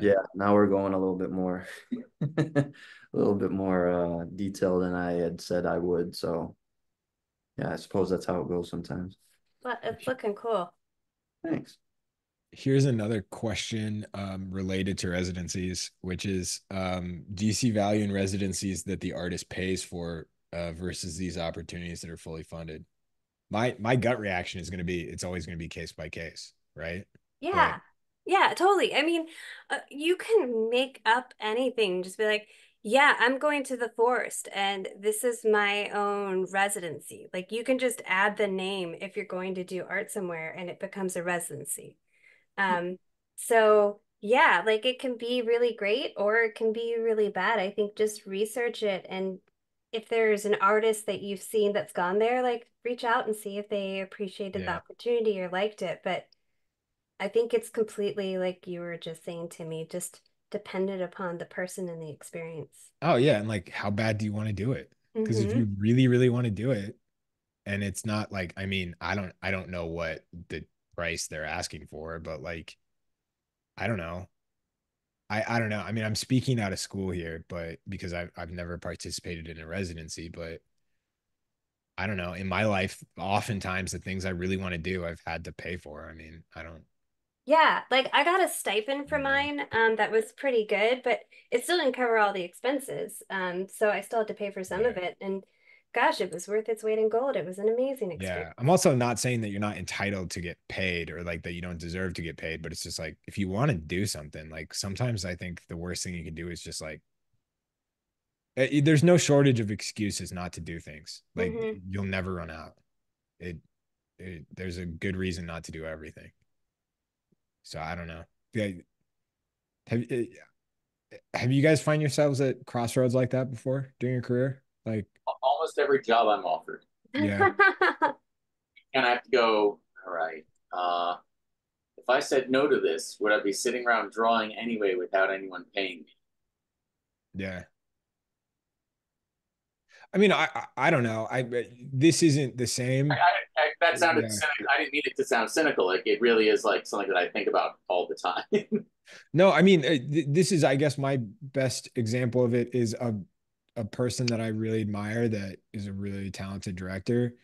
yeah, now we're going a little bit more, a little bit more uh detailed than I had said I would. So yeah, I suppose that's how it goes sometimes. But it's looking cool. Thanks. Here's another question um, related to residencies, which is um, do you see value in residencies that the artist pays for uh, versus these opportunities that are fully funded? My my gut reaction is going to be it's always going to be case by case, right? Yeah. Yeah, totally. I mean, uh, you can make up anything. Just be like, yeah, I'm going to the forest and this is my own residency. Like you can just add the name if you're going to do art somewhere and it becomes a residency. Um, so yeah, like it can be really great or it can be really bad. I think just research it and if there's an artist that you've seen that's gone there, like reach out and see if they appreciated the opportunity or liked it. But I think it's completely like you were just saying to me, just dependent upon the person and the experience. Oh yeah, and like how bad do you want to do it? Because if Mhm. you really really want to do it, and it's not like I mean I don't I don't know what the price they're asking for, but like I don't know. I I don't know. I mean I'm speaking out of school here, but because I've I've never participated in a residency, but I don't know. In my life, oftentimes the things I really want to do, I've had to pay for. I mean, I don't. Yeah, like I got a stipend for Mhm. mine, um, that was pretty good, but it still didn't cover all the expenses. Um, so I still had to pay for some of it. And gosh, it was worth its weight in gold. It was an amazing experience. Yeah. I'm also not saying that you're not entitled to get paid or like that you don't deserve to get paid, but it's just like if you want to do something, like sometimes I think the worst thing you can do is just like eh, there's no shortage of excuses not to do things. Like Mhm. you'll never run out. It, it there's a good reason not to do everything. So I don't know. Yeah. Have eh, have you guys find yourselves at crossroads like that before during your career? Like almost every job I'm offered. Yeah. And I have to go, all right. Uh, if I said no to this, would I be sitting around drawing anyway without anyone paying me? Yeah. I mean, I I, I don't know. I this isn't the same. I, I, that sounded Yeah. cynical. I didn't mean it to sound cynical. Like it really is like something that I think about all the time. No, I mean, uh, th- this is, I guess, my best example of it is a a person that I really admire that is a really talented director.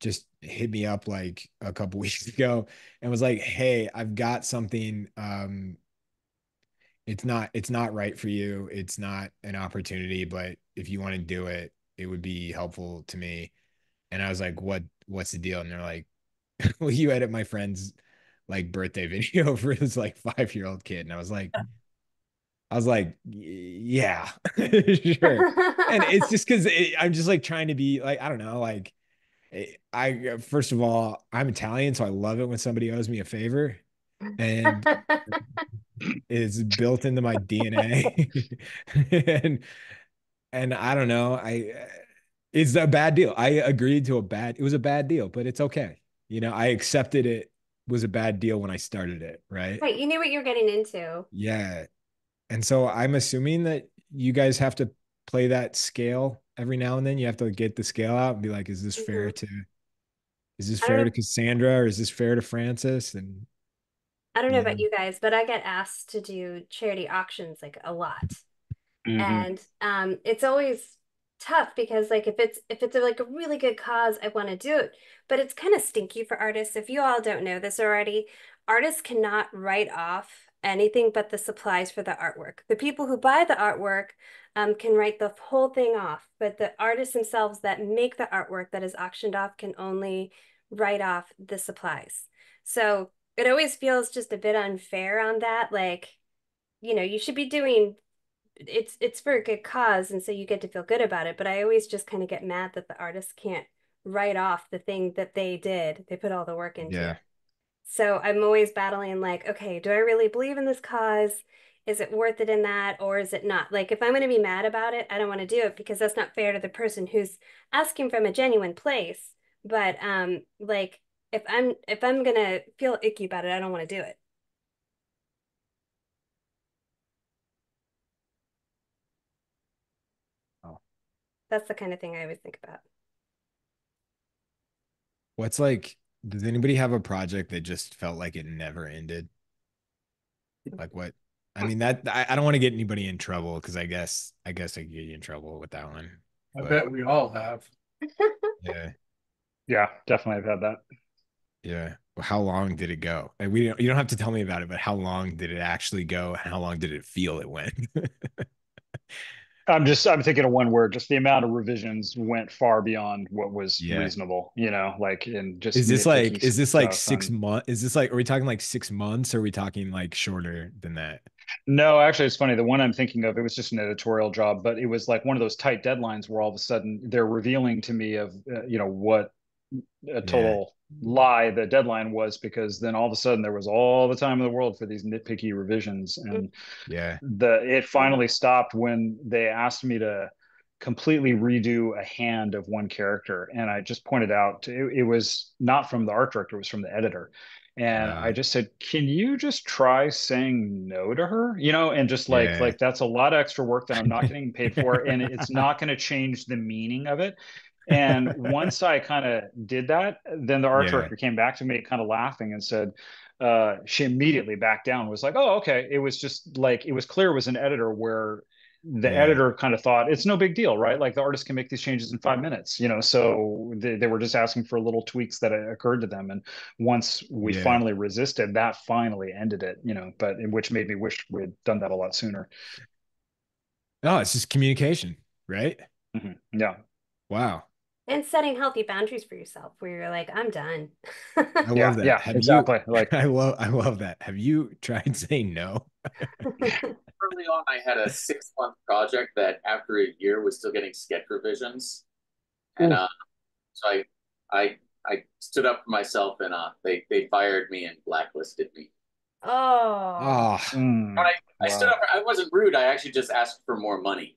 Just hit me up like a couple weeks ago and was like, "Hey, I've got something. Um, it's not it's not right for you. It's not an opportunity, but if you want to do it, it would be helpful to me." And I was like, "What? What's the deal?" And they're like, "Will you edit my friend's like birthday video for his like five year old kid," and I was like, I was like, "Yeah, sure." And it's just because I'm just like trying to be like I don't know, like eh, I first of all I'm Italian, so I love it when somebody owes me a favor, and it's built into my DNA, and and I don't know, I it's a bad deal. I agreed to a bad. It was a bad deal, but it's okay. You know, I accepted it was a bad deal when I started it, right? Right, you knew what you're getting into. Yeah. And so I'm assuming that you guys have to play that scale every now and then. You have to get the scale out and be like, is this fair Mhm. to is this fair to Cassandra or is this fair to Francis? And I don't know about you guys, but I get asked to do charity auctions like a lot. Mhm. and um it's always tough because like if it's if it's a, like a really good cause I want to do it but it's kind of stinky for artists if you all don't know this already artists cannot write off anything but the supplies for the artwork. The people who buy the artwork um, can write the whole thing off but the artists themselves that make the artwork that is auctioned off can only write off the supplies. So it always feels just a bit unfair on that like you know you should be doing it's it's for a good cause and so you get to feel good about it but i always just kind of get mad that the artists can't write off the thing that they did they put all the work into. Yeah. So i'm always battling like okay do i really believe in this cause? Is it worth it in that or is it not? Like if i'm going to be mad about it i don't want to do it because that's not fair to the person who's asking from a genuine place. But um like if i'm if i'm going to feel icky about it i don't want to do it. Oh. that's the kind of thing i always think about. What's like, does anybody have a project that just felt like it never ended? Like what? I mean, that I, I don't want to get anybody in trouble because I guess I guess I could get you in trouble with that one. I But- bet we all have. Yeah. Yeah, definitely I've had that. Yeah. Well, how long did it go? And we don't, you don't have to tell me about it, but how long did it actually go? And how long did it feel it went? I'm just I'm thinking of one word. Just the amount of revisions went far beyond what was Yeah. reasonable. You know, like in just is this like is this like six months? Is this like are we talking like six months? Or are we talking like shorter than that? No, actually, it's funny. The one I'm thinking of, it was just an editorial job, but it was like one of those tight deadlines where all of a sudden they're revealing to me of uh, you know what a total lie the deadline was because then all of a sudden there was all the time in the world for these nitpicky revisions and Yeah. the it finally stopped when they asked me to completely redo a hand of one character and i just pointed out it, it was not from the art director it was from the editor and Ah. i just said can you just try saying no to her you know and just like Yeah. like that's a lot of extra work that i'm not getting paid for and it's not going to change the meaning of it and once i kind of did that then the art Yeah. director came back to me kind of laughing and said uh, she immediately backed down was like oh okay it was just like it was clear it was an editor where the Yeah. editor kind of thought it's no big deal right like the artist can make these changes in five minutes you know so they, they were just asking for little tweaks that occurred to them and once we Yeah. finally resisted that finally ended it you know but which made me wish we had done that a lot sooner No, it's just communication, right? Mhm. yeah Wow. And setting healthy boundaries for yourself where you're like i'm done I yeah love that. yeah Have you- exactly like I love I love that. Have you tried saying no? Early on, I had a six month project that after a year was still getting sketch revisions, and uh, so I I I stood up for myself, and uh, they they fired me and blacklisted me. oh Oh, mm, But I, I stood up. I wasn't rude. I actually just asked for more money.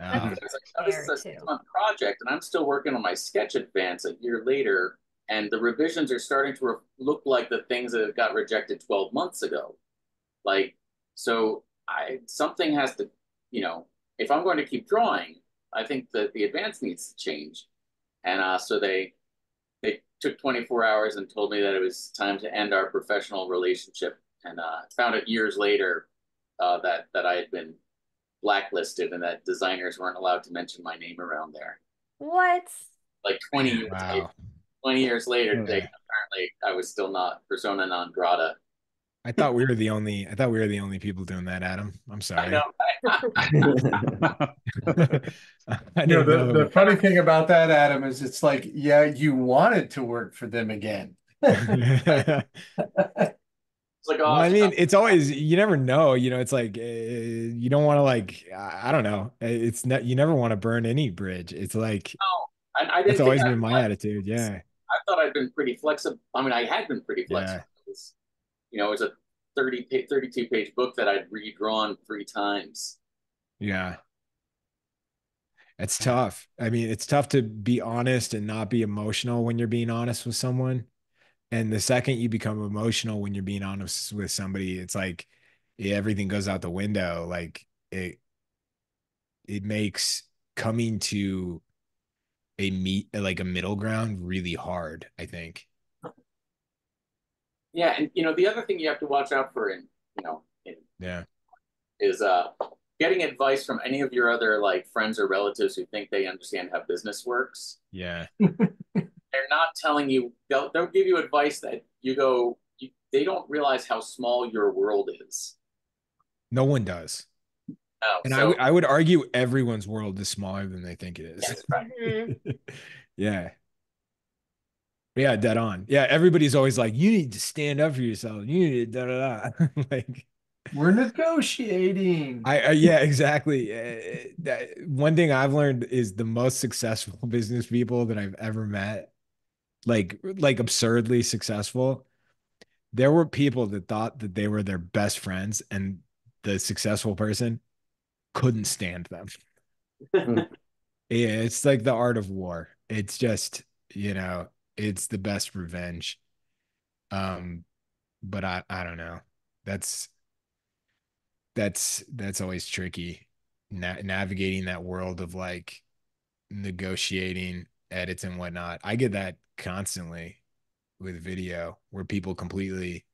I was like, "Oh, this is a six month project, and I'm still working on my sketch advance a year later, and the revisions are starting to re- look like the things that got rejected 12 months ago. Like, so I something has to, you know, if I'm going to keep drawing, I think that the advance needs to change. And uh, so they they took 24 hours and told me that it was time to end our professional relationship. And uh, found it years later uh, that that I had been blacklisted and that designers weren't allowed to mention my name around there. What? Like 20 years later, 20 years later, Yeah. they apparently I was still not persona non grata. I thought we were the only I thought we were the only people doing that, Adam. I'm I sorry. know. I You know, the, know. the funny thing about that, Adam, is it's like, yeah, you wanted to work for them again. It's like, oh, Well, I mean, it's always you never know. You know, it's like uh, you don't want to like I I don't know. It's not you never want to burn any bridge. It's like I, I that's always I- been my attitude. Yeah, I thought I'd been pretty flexible. I mean, I had been pretty flexible. Was, you know, it was a 30 pa- 32 page book that I'd redrawn three times. yeah. It's tough. I mean, it's tough to be honest and not be emotional when you're being honest with someone. And the second you become emotional when you're being honest with somebody, it's like yeah, everything goes out the window. Like it, it makes coming to a meet like a middle ground really hard. I think. Yeah, and you know, the other thing you have to watch out for in, you know, in, Yeah. is uh getting advice from any of your other like friends or relatives who think they understand how business works. Yeah. They're not telling you they'll they'll give you advice that you go you, they don't realize how small your world is. No one does. Oh, And I so would I would argue everyone's world is smaller than they think it is. yes, right. Yeah. Yeah, dead on. Yeah, everybody's always like, you need to stand up for yourself. You need to da da da. like, We're negotiating. I, I yeah, exactly. Uh, that one thing I've learned is the most successful business people that I've ever met, like like absurdly successful. There were people that thought that they were their best friends, and the successful person couldn't stand them. Yeah, it's like the art of war. It's just, you know, it's the best revenge. Um, but I I don't know. That's that's that's always tricky. Na navigating that world of like negotiating edits and whatnot. I get that constantly with video where people completely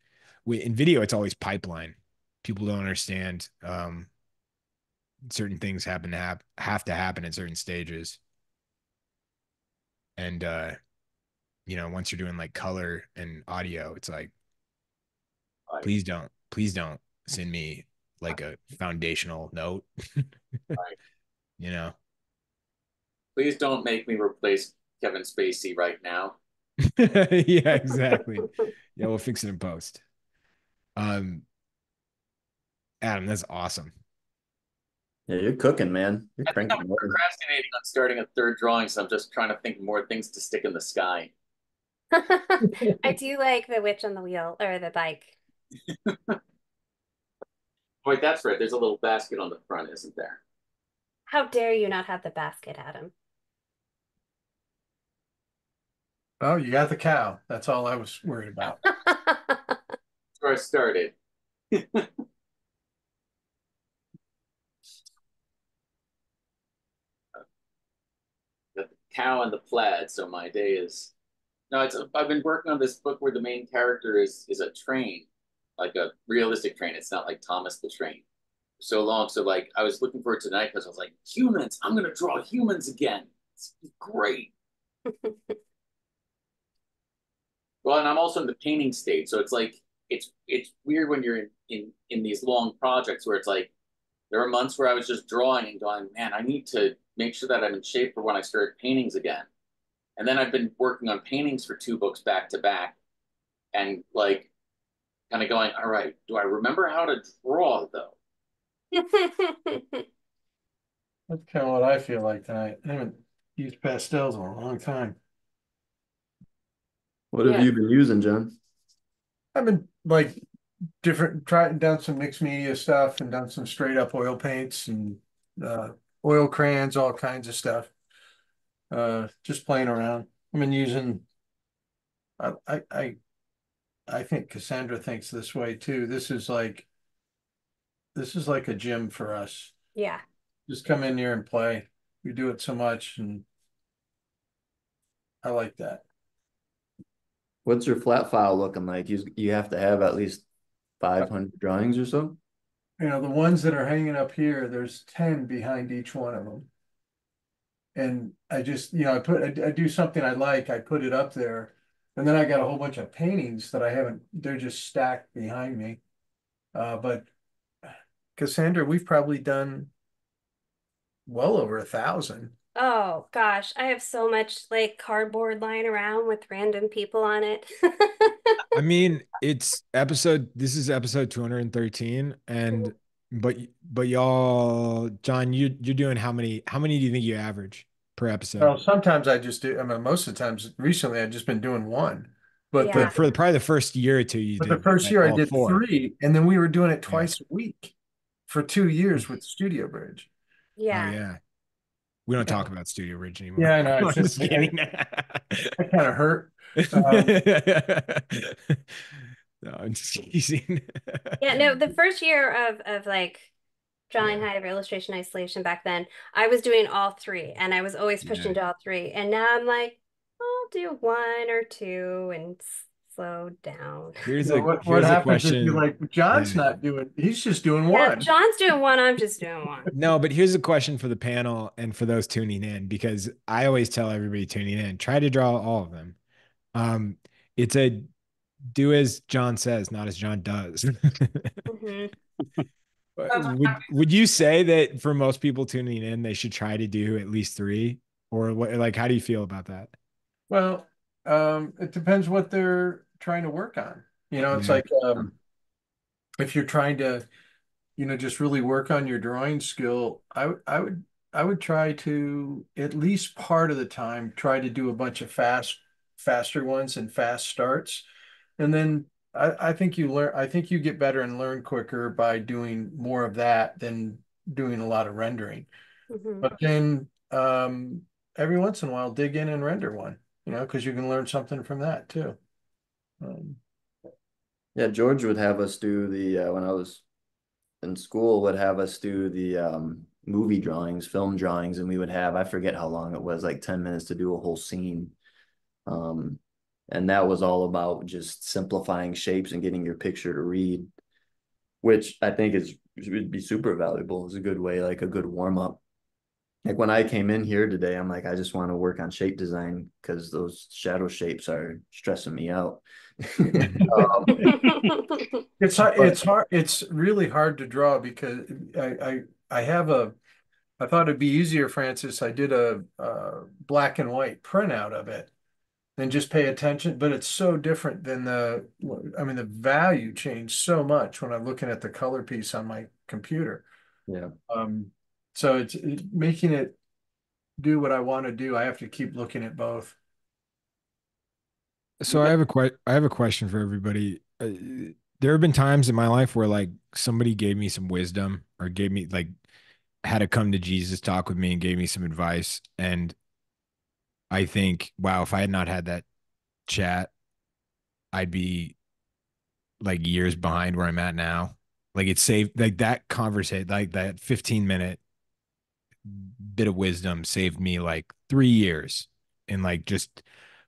in video it's always pipeline. People don't understand um certain things happen to have have to happen at certain stages. And uh you know, once you're doing like color and audio, it's like Right. please don't please don't send me like a foundational note. Right. You know. Please don't make me replace Kevin Spacey right now. yeah, exactly. Yeah, we'll fix it in post. Um Adam, that's awesome. Yeah, you're cooking, man. You're I think cranking. I'm away. procrastinating on starting a third drawing, so I'm just trying to think more things to stick in the sky. I do like the witch on the wheel or the bike. Wait, that's right. There's a little basket on the front, isn't there? How dare you not have the basket, Adam? Oh, you got the cow. That's all I was worried about. That's where I started. the cow and the plaid. So my day is no. It's I've been working on this book where the main character is is a train, like a realistic train. It's not like Thomas the Train. So long. So like I was looking for it tonight because I was like humans. I'm gonna draw humans again. It's great. Well, and I'm also in the painting stage, so it's like it's it's weird when you're in in in these long projects where it's like there are months where I was just drawing and going, man, I need to make sure that I'm in shape for when I start paintings again. And then I've been working on paintings for two books back to back, and like kind of going, all right, do I remember how to draw though? That's kind of what I feel like tonight. I haven't used pastels in a long time. What have Yeah. you been using, John? I've been like different, tried done some mixed media stuff and done some straight up oil paints and uh, oil crayons, all kinds of stuff. Uh, just playing around. I've been using. I I I, I think Cassandra thinks this way too. This is like. This is like a gym for us. Yeah. Just come in here and play. we do it so much and I like that. What's your flat file looking like? You you have to have at least five hundred drawings or so. You know, the ones that are hanging up here, there's ten behind each one of them. And I just, you know, I put, I, I do something I like, I put it up there. And then I got a whole bunch of paintings that I haven't, they're just stacked behind me. Uh, but Cassandra, we've probably done well over a thousand. Oh gosh, I have so much like cardboard lying around with random people on it. I mean, it's episode. This is episode 213, and but but y'all, John, you you're doing how many? How many do you think you average per episode? Well, sometimes I just do, I mean, most of the times recently I've just been doing one. But Yeah. the, for probably the first year or two, you but did the first like, year I all did four. three, and then we were doing it twice a week for two years with Studio Bridge. Oh, Yeah. Yeah. We don't talk about Studio Ridge anymore. Yeah, I know, it's just just- kidding. That kind of hurt. Um, no, I'm just teasing. Yeah, no, the first year of of like Drawing Hive of illustration isolation back then, I was doing all three and I was always pushing Yeah. to all three. And now I'm like, I'll do one or two and s- slow down. Here's a what, what here's a happens if question. you're like, John's Yeah. not doing, he's just doing Yeah, one. John's doing one, I'm just doing one. No, but here's a question for the panel and for those tuning in because I always tell everybody tuning in, try to draw all of them. Um, it's a do as John says, not as John does. Mhm. would would you say that for most people tuning in, they should try to do at least three? Or what like how do you feel about that? Well, um, it depends what they're trying to work on. You know, it's Yeah. like, um, if you're trying to, you know, just really work on your drawing skill, I would, I would, I would try to at least part of the time try to do a bunch of fast, faster ones and fast starts. And then I, I think you learn, I think you get better and learn quicker by doing more of that than doing a lot of rendering. Mhm. But then um, every once in a while, dig in and render one, you know, because you can learn something from that too. Um, Yeah, George would have us do the uh, when I was in school would have us do the um, movie drawings, film drawings, and we would have I forget how long it was, like 10 minutes to do a whole scene. Um, and that was all about just simplifying shapes and getting your picture to read, which I think is would be super valuable. It's a good way, like a good warm up. Like when I came in here today, I'm like, I just want to work on shape design because those shadow shapes are stressing me out. Um, It's hard, it's hard, it's really hard to draw because I, I, I have a, I thought it'd be easier, Francis. I did a, uh black and white printout of it. And just pay attention, but it's so different than the, I mean, the value changed so much when I'm looking at the color piece on my computer. yeah. Um, so it's it, making it do what I want to do. I have to keep looking at both. So I have a que- I have a question for everybody. Uh, there have been times in my life where like somebody gave me some wisdom or gave me like had a come to Jesus talk with me and gave me some advice and I think wow if I had not had that chat I'd be like years behind where I'm at now. Like it saved like that conversation like that 15 minute bit of wisdom saved me like 3 years in like just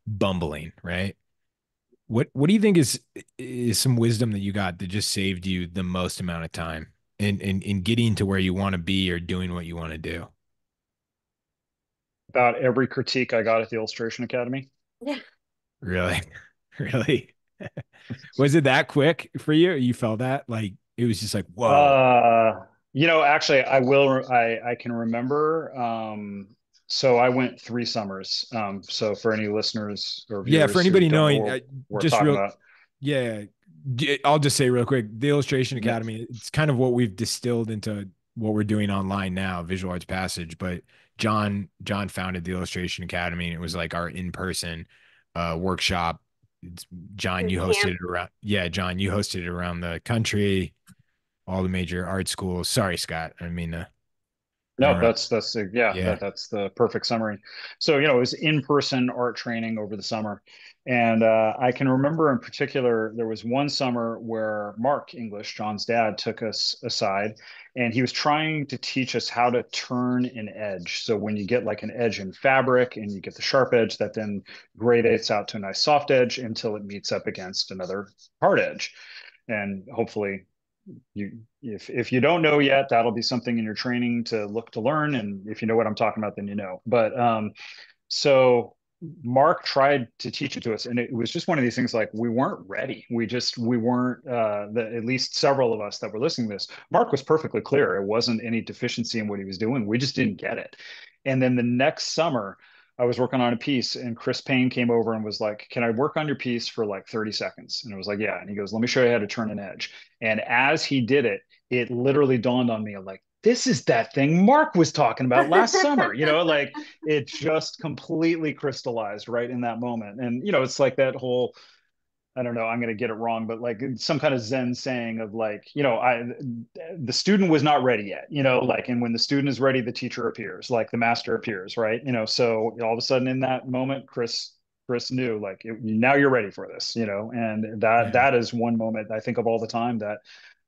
bumbling, right? What what do you think is is some wisdom that you got that just saved you the most amount of time in in, in getting to where you want to be or doing what you want to do? About every critique I got at the Illustration Academy. Yeah. Really? Really? Was it that quick for you? You felt that? Like it was just like, whoa. Uh, you know, actually, I will. I I can remember. Um, so I went three summers. Um, so for any listeners or yeah, for anybody don't know knowing, what uh, we're just real about. Yeah, I'll just say real quick, the Illustration Yeah. Academy, it's kind of what we've distilled into what we're doing online now, Visual Arts Passage, but John John founded the Illustration Academy and it was like our in-person uh workshop. It's, John, you hosted camp. it around yeah, John, you hosted it around the country, all the major art schools. Sorry, Scott. I mean uh, No, that's that's uh, yeah, Yeah. That, that's the perfect summary. So you know, it was in-person art training over the summer, and uh, I can remember in particular there was one summer where Mark English, John's dad, took us aside, and he was trying to teach us how to turn an edge. So when you get like an edge in fabric and you get the sharp edge, that then gradates out to a nice soft edge until it meets up against another hard edge, and hopefully you if if you don't know yet that'll be something in your training to look to learn. And if you know what i'm talking about then you know. But um so mark tried to teach it to us. And it was just one of these things like we weren't ready. We just we weren't uh the, at least several of us that were listening to this mark was perfectly clear. It wasn't any deficiency in what he was doing. We just didn't get it. And then the next summer I was working on a piece and Chris Payne came over and was like, Can I work on your piece for like 30 seconds? And I was like, Yeah. And he goes, Let me show you how to turn an edge. And as he did it, it literally dawned on me like, this is that thing Mark was talking about last summer. You know, like it just completely crystallized right in that moment. And, you know, it's like that whole I don't know, I'm going to get it wrong, but like some kind of Zen saying of like, you know, I, the student was not ready yet, you know, like, and when the student is ready, the teacher appears, like the master appears, right? You know, so all of a sudden in that moment, Chris, Chris knew like it, now you're ready for this, you know, and that, Yeah. that is one moment I think of all the time that,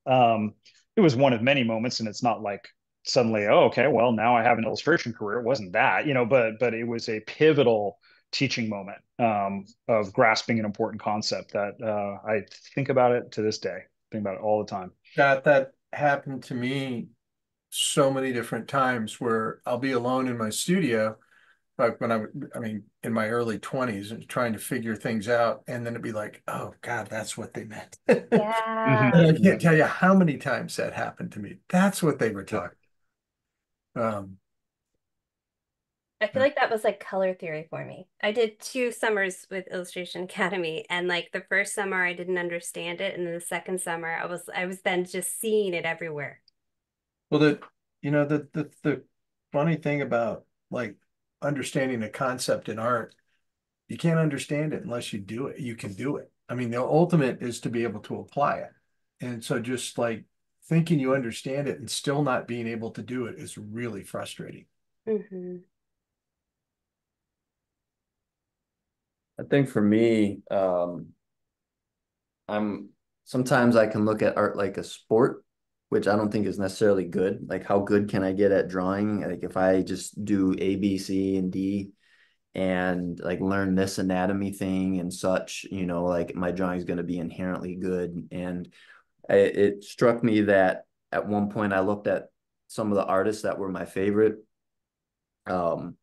um, it was one of many moments and it's not like suddenly, oh, okay, well now I have an illustration career. It wasn't that, you know, but, but it was a pivotal, teaching moment um, of grasping an important concept that uh, I think about it to this day. Think about it all the time. That that happened to me so many different times where I'll be alone in my studio, like when I, would- I mean, in my early twenties and trying to figure things out, and then it'd be like, oh God, that's what they meant. Yeah. I can't tell you how many times that happened to me. That's what they were talking. Um, I feel like that was like color theory for me. I did two summers with Illustration Academy and like the first summer I didn't understand it and then the second summer I was I was then just seeing it everywhere. well, the, you know, the, the, the funny thing about like understanding a concept in art, you can't understand it unless you do it. You can do it. I mean, the ultimate is to be able to apply it. And so just like thinking you understand it and still not being able to do it is really frustrating. hmm I think for me, um, I'm sometimes I can look at art like a sport, which I don't think is necessarily good. Like, how good can I get at drawing? Like, if I just do A, B, C, and D and like learn this anatomy thing and such, you know, like my drawing is going to be inherently good. And I, it struck me that at one point I looked at some of the artists that were my favorite, um,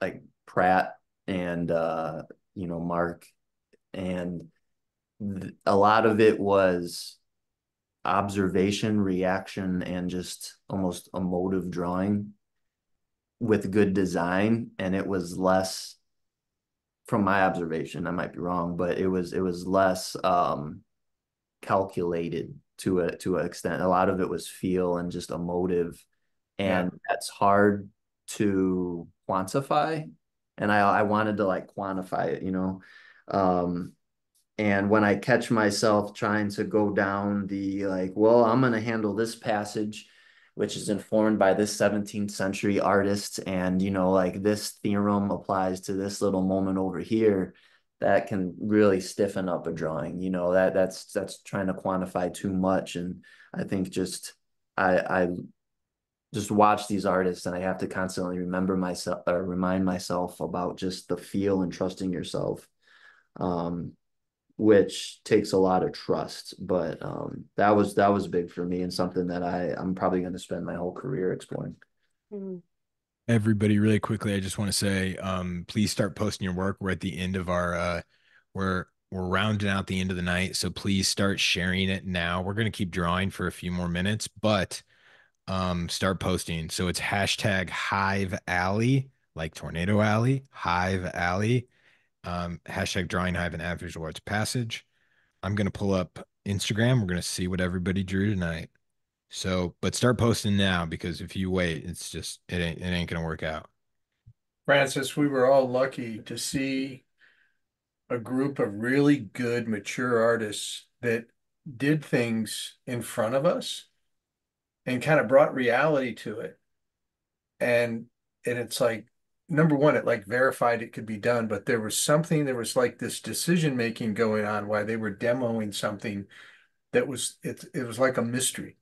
like Pratt and uh you know Mark and th- a lot of it was observation reaction and just almost emotive drawing with good design and it was less from my observation I might be wrong but it was it was less um calculated to a to an extent. A lot of it was feel and just emotive and that's hard to quantify and I I wanted to like quantify it, you know. Um and when I catch myself trying to go down the like, well, I'm gonna handle this passage, which is informed by this 17th century artist, and you know, like this theorem applies to this little moment over here, that can really stiffen up a drawing. You know, that that's that's trying to quantify too much. And I think just I I just watch these artists and I have to constantly remember myself or remind myself about just the feel and trusting yourself. Um, which takes a lot of trust, but um that was that was big for me and something that I I'm probably going to spend my whole career exploring. Mm. Everybody, really quickly, I just want to say, um, please start posting your work. We're at the end of our, uh, we're we're rounding out the end of the night, so please start sharing it now. We're gonna keep drawing for a few more minutes, but um, start posting. So it's hashtag Hive Alley, like Tornado Alley, Hive Alley, um, hashtag Drawing Hive and Ad Visual Passage. I'm gonna pull up Instagram. We're gonna see what everybody drew tonight. So, but start posting now because if you wait, it's just it ain't it ain't gonna work out. Francis, we were all lucky to see a group of really good, mature artists that did things in front of us and kind of brought reality to it. and and it's like number one, it like verified it could be done, but there was something, there was like this decision making going on while they were demoing something that was it it was like a mystery.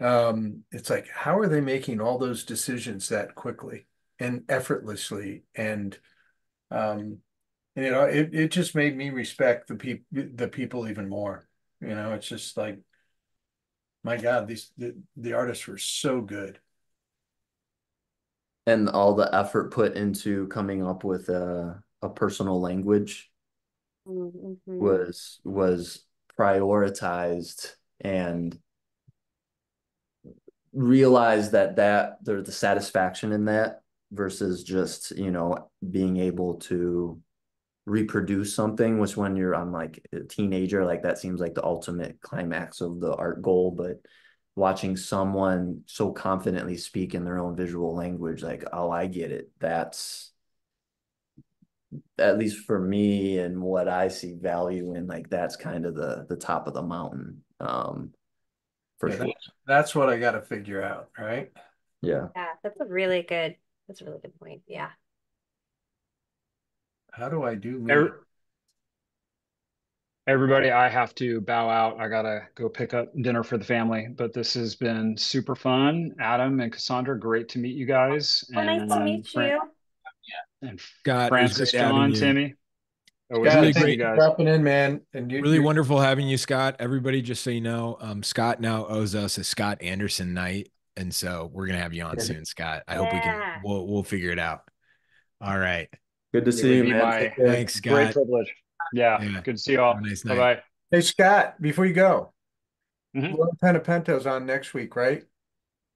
Um, it's like how are they making all those decisions that quickly and effortlessly and um and, you know it it just made me respect the people the people even more. You know, it's just like my God, these the, the artists were so good. and all the effort put into coming up with a a personal language Mhm. was was prioritized and realized that that there's the satisfaction in that versus just you know being able to reproduce something which when you're on like a teenager like that seems like the ultimate climax of the art goal but watching someone so confidently speak in their own visual language like oh i get it that's at least for me and what i see value in like that's kind of the the top of the mountain um for Yeah, sure that's, that's what I got to figure out, right? yeah Yeah, that's a really good, that's a really good point. Yeah. How do I do? Every- Everybody, I have to bow out. I gotta go pick up dinner for the family, but this has been super fun. Adam and Cassandra, great to meet you guys. Oh, nice to And meet Fran- you. And Scott, it was Francis, John. Timmy. Always Scott, good to thank see you you for guys. dropping in, man. And you, Really you- wonderful having you, Scott. Everybody, just so you know, um, Scott now owes us a Scott Anderson night, and so we're gonna have you on soon, Scott. I hope we can. We'll we'll figure it out. All right. Good to It see you man my Take care. Thanks, Great privilege. Yeah, Yeah. good to see you all. Nice Bye bye. Hey, Scott, before you go, Mhm. Lauren Panepinto's on next week, right?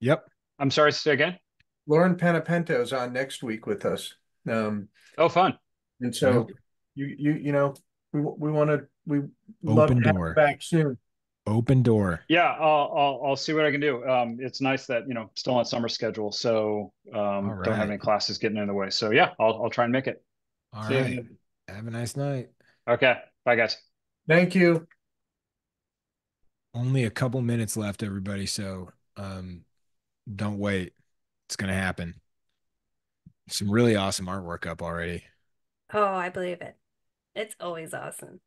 Yep. I'm sorry, say again. Lauren Panepinto's on next week with us. Um, Oh, fun. and so Yep. you you you know we we want to we love to have door. back soon. Open door. Yeah, I'll, I'll I'll see what I can do. Um, it's nice that you know still on summer schedule, so um, All don't have any classes getting in the way. So yeah, I'll I'll try and make it. All See you. Have a nice night. Okay, bye guys. Thank you. Only a couple minutes left, everybody. So um, don't wait. It's gonna happen. Some really awesome artwork up already. Oh, I believe it. It's always awesome.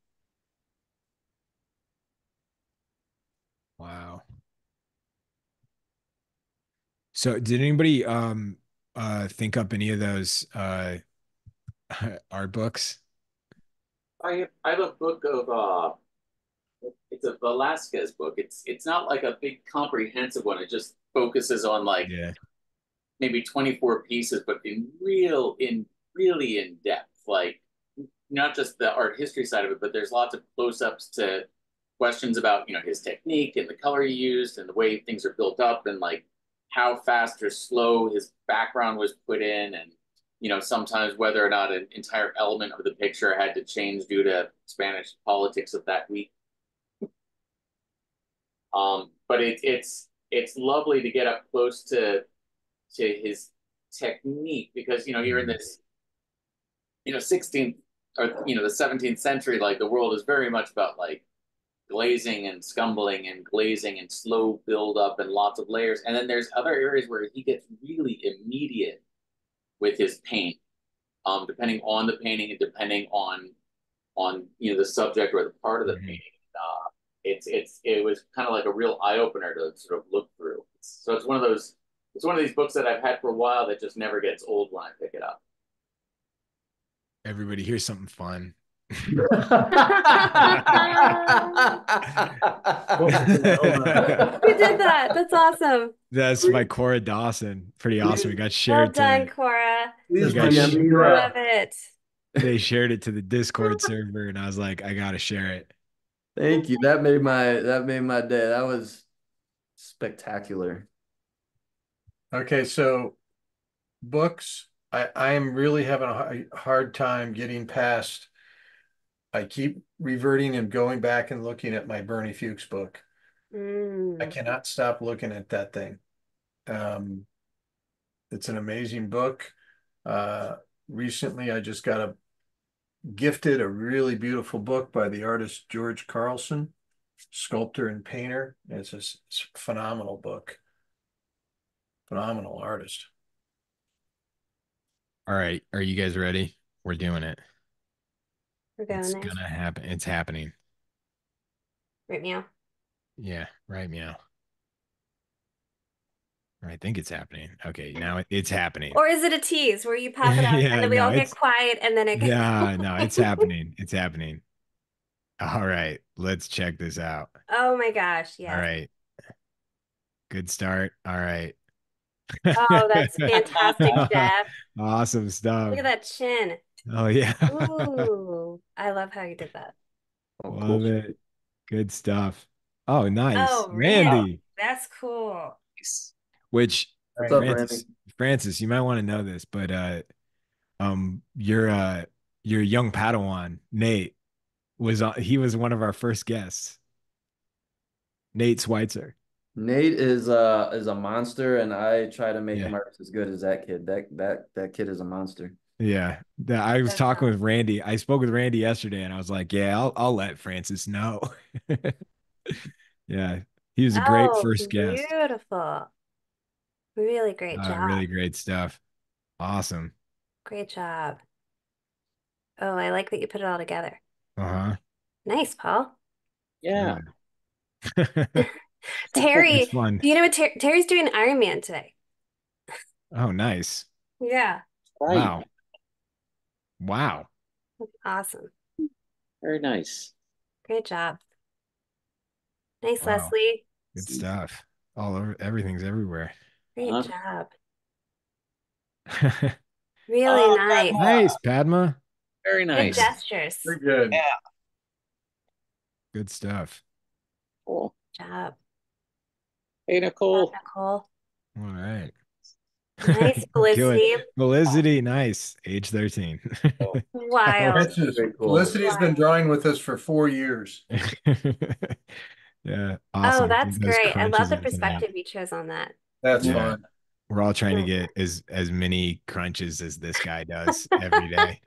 Wow. So did anybody um uh think up any of those uh art books? I have, I have a book of uh it's a Velasquez book. It's it's not like a big comprehensive one. It just focuses on like Yeah. maybe 24 pieces, but in real in really in depth. Like not just the art history side of it, but there's lots of close-ups to questions about, you know, his technique and the color he used and the way things are built up and like how fast or slow his background was put in and you know, sometimes whether or not an entire element of the picture had to change due to Spanish politics of that week. Um, but it, it's it's lovely to get up close to to his technique because you know you're in this you know 16th or you know the 17th century like the world is very much about like glazing and scumbling and glazing and slow build up and lots of layers and then there's other areas where he gets really immediate with his paint um depending on the painting and depending on on you know the subject or the part of the Mhm. painting uh it's it's it was kind of like a real eye opener to sort of look through so it's one of those it's one of these books that I've had for a while that just never gets old when I pick it up. Everybody, here's something fun. Who did that? That's awesome. That's by Cora Dawson. Pretty awesome. We got shared. Well done, to Cora. Please You guys me. Love it. they shared it to the Discord server, and I was like, I gotta share it. Thank you. That made my that made my day. That was spectacular. Okay, so books, I I am really having a hard time getting past. I keep reverting and going back and looking at my Bernie Fuchs book. I Mm. cannot stop looking at that thing. Um, it's an amazing book. Uh, recently I just got a gifted a really beautiful book by the artist George Carlson, sculptor and painter. It's a, s- it's a phenomenal book. Phenomenal artist. All right, are you guys ready? We're doing it. We're going It's there. gonna happen. It's happening. Right meow. Yeah, right meow. I think it's happening. Okay, now it's happening. Or is it a tease where you pop it up Yeah, and then we no, all get quiet and then it goes? Yeah, no, it's happening. It's happening. All right, let's check this out. Oh my gosh, yeah. All right. Good start. All right. Oh, that's fantastic, Jeff. Awesome stuff. Look at that chin. Oh yeah. Ooh, I love how you did that. Oh, Love cool. it. Good stuff. Oh, nice. Oh, really? Randy, That's cool. which What's up, Francis, Randy? Francis, you might want to know this, but uh um your uh your young Padawan, Nate, was on he was one of our first guests. Nate Schweitzer. Nate is uh is a monster, and I try to make Yeah. him as good as that kid. That that that kid is a monster. Yeah. that- I was That's talking awesome. with Randy. I spoke with Randy yesterday and I was like, yeah, I'll I'll let Francis know. yeah. He was a great Oh, first guest. Beautiful. Really great Uh, job. really great stuff. Awesome. Great job. Oh, I like that you put it all together. Uh-huh. Nice, Paul. Yeah. Terry, It's fun. you know what? Ter Terry's doing Iron Man today. Oh, nice. Yeah, Right. Wow. Wow. awesome. Very nice. Great job. Nice, Wow. Leslie. Good stuff. All over everything's everywhere. Great Uh-huh. job. Really Oh, nice. Nice, Padma. Very Good nice. gestures. Very good. Yeah. Good stuff. Cool. Job. Hey, Nicole. Nicole. All right. Nice, Killing- Felicity. Felicity, nice. Age 13. Wild. Felicity- Very cool. Felicity's been drawing with us for four years. yeah. Oh, that's great. I love the perspective you chose on that. That's Yeah. fun. We're all trying to get as as many crunches as this guy does every day.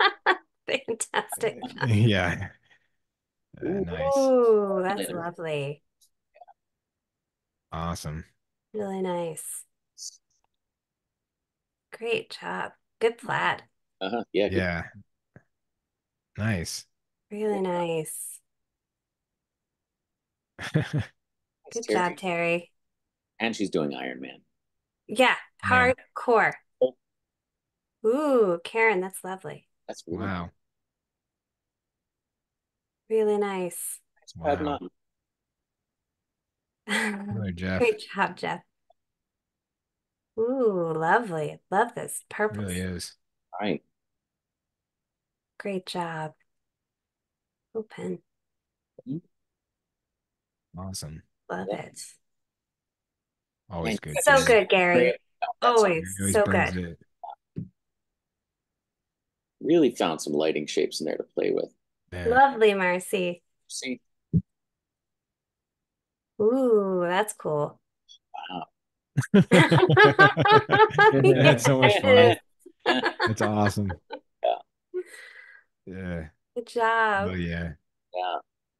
Fantastic. yeah. Uh, nice. Ooh, that's lovely. Awesome. Really nice. Great job. Good plaid. Uh-huh. Yeah. good. Yeah. Nice. Really nice. Nice, Good Terry. job, Terry. And she's doing Iron Man. Yeah, Yeah. hardcore. Cool. Ooh, Karen, that's lovely. That's really wow. Really nice. nice. Wow. Padma. Jeff. Great job, Jeff. Ooh, lovely. Love this. Purple. Really is. Right. Great job. Open. Mm-hmm. Awesome. Love it. Always good. So Gary. good, Gary. That's Always always so brings good. it. Really found some lighting shapes in there to play with. Yeah. Lovely, Marcy. See? Ooh, that's cool. Wow. That's so much fun. is. It's awesome. Yeah. Yeah. Good job. Oh yeah. Yeah.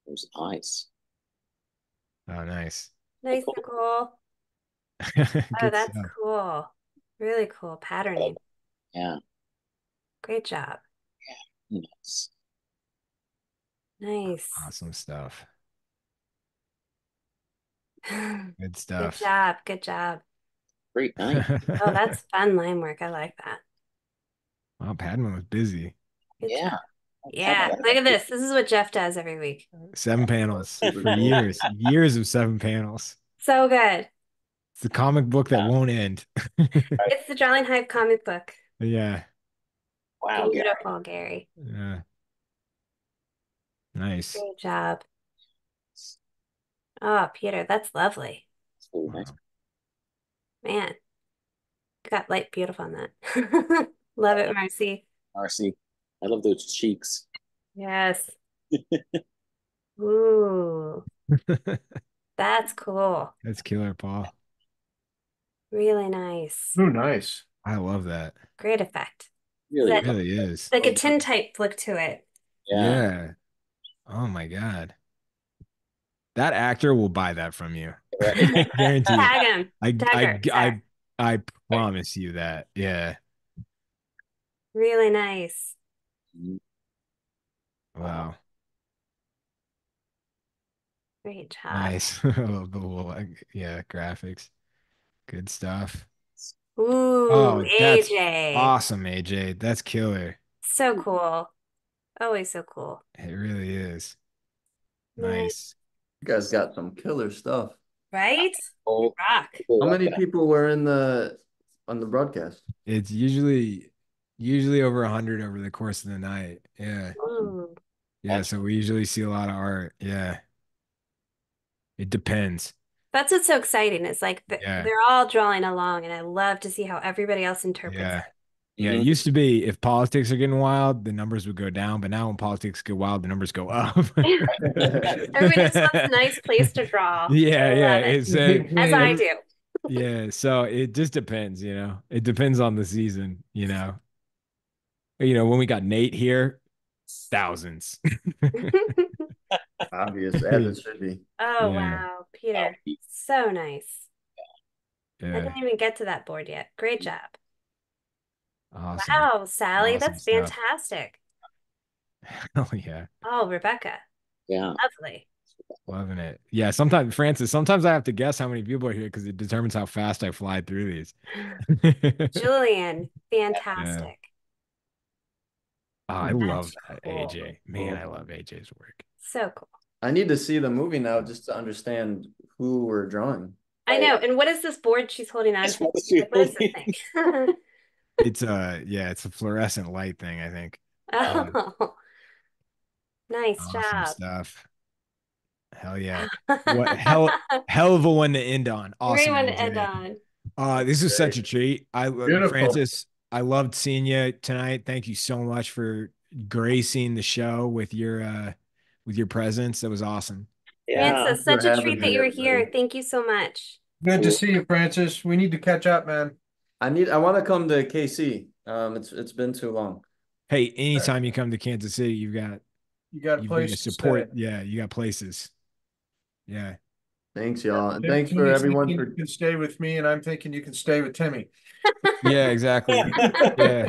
It was nice. Oh nice. Nice, Cool. Nicole. Oh, that's stuff. cool. Really cool patterning. Yeah. Great job. Nice. Nice. Awesome stuff. Good stuff. Good job. Good job. Great night. Oh, that's fun line work. I like that. wow, Padman was busy. Good Yeah. job. Yeah, look at this. This is what Jeff does every week. Seven panels for years. Years of seven panels. So good. It's the comic book that Yeah. won't end. It's the Drawing Hive comic book. yeah. Wow. Gary. Beautiful, Gary. Yeah. Nice. Great job. Oh, Peter, that's lovely. That's really nice. Wow. Man, got light beautiful on that. Love it, Marcy. Marcy. I love those cheeks. Yes. Ooh, that's cool. That's killer, Paul. Really nice. Oh, nice. I love that. Great effect. Really. That- really is. Like a tintype look to it. Yeah. Yeah. Oh my God. That actor will buy that from you. Right. Guarantee. Tag him. I, Tag her, I, I, tag. I promise you that. Yeah. Really nice. Wow. Great job. Nice. I love the whole, yeah, graphics. Good stuff. Ooh, Oh, AJ. Awesome, AJ. That's killer. So cool. Always so cool. It really is. Nice. Nice. You guys got some killer stuff. Right? Oh, Rock. How many people were in the on the broadcast? It's usually usually over a hundred over the course of the night. Yeah. Ooh. Yeah. So we usually see a lot of art. Yeah. It depends. That's what's so exciting. It's like Yeah. they're all drawing along, and I love to see how everybody else interprets Yeah. it. Yeah, it Mhm. used to be if politics are getting wild, the numbers would go down, but now when politics get wild, the numbers go up. Everybody just wants a nice place to draw. Yeah, I yeah, it. it's uh, As I do. yeah, so it just depends, you know. It depends on the season, you know. You know, when we got Nate here, thousands. Obvious, as it should be. Oh, Yeah. wow. Peter, so nice. I didn't even get to that board yet. Great job. Awesome. Wow, Sally, Awesome that's stuff. fantastic. Oh yeah, Oh, Rebecca, yeah. lovely. loving it. Yeah, sometimes Francis, sometimes I have to guess how many people are here because it determines how fast I fly through these. Julian, fantastic. Oh, I That's love that, cool. AJ. Man, I love AJ's work. So cool. I need to see the movie now just to understand who we're drawing. I know. And what is this board she's holding on to? what she- Like, what is this thing? It's uh yeah, it's a fluorescent light thing, I think. Oh, nice Awesome job. stuff. Hell yeah. What hell hell of a one to end on. Awesome. Great one to end on. Uh this is such a treat. I Beautiful. Francis, I loved seeing you tonight. Thank you so much for gracing the show with your uh with your presence. That was awesome. Yeah. Francis, Thanks such a treat that you were here. everybody. Thank you so much. Good to see you, Francis. We need to catch up, man. I need. I want to come to KC. Um, it's it's been too long. Hey, anytime you come to Kansas City, you've got You got a place to support. stay. Yeah, you got places. Yeah. Thanks, y'all, and Tim- thanks for Timmy's everyone thinking for. You can stay with me, and I'm thinking you can stay with Timmy. Yeah, exactly. Yeah.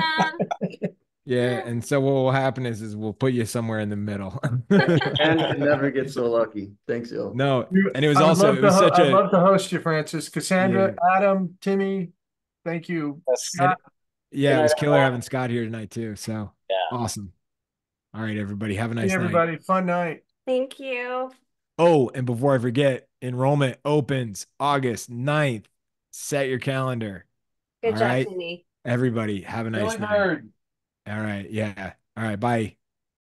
Yeah, and so what will happen is is we'll put you somewhere in the middle. And never get so lucky. Thanks, y'all. no, and it was I'd also love it was ho- such I'd love to host you, Francis, Cassandra, Adam, Timmy. Thank you. Scott. yeah, it was killer having Scott here tonight too. So Yeah. awesome. All right, everybody, have a Hey, nice night. everybody, fun night. Thank you. Oh, and before I forget, enrollment opens August 9th. Set your calendar. Good All job, right. Timmy. Everybody, have a nice Really night. hard. All right, yeah. All right, bye.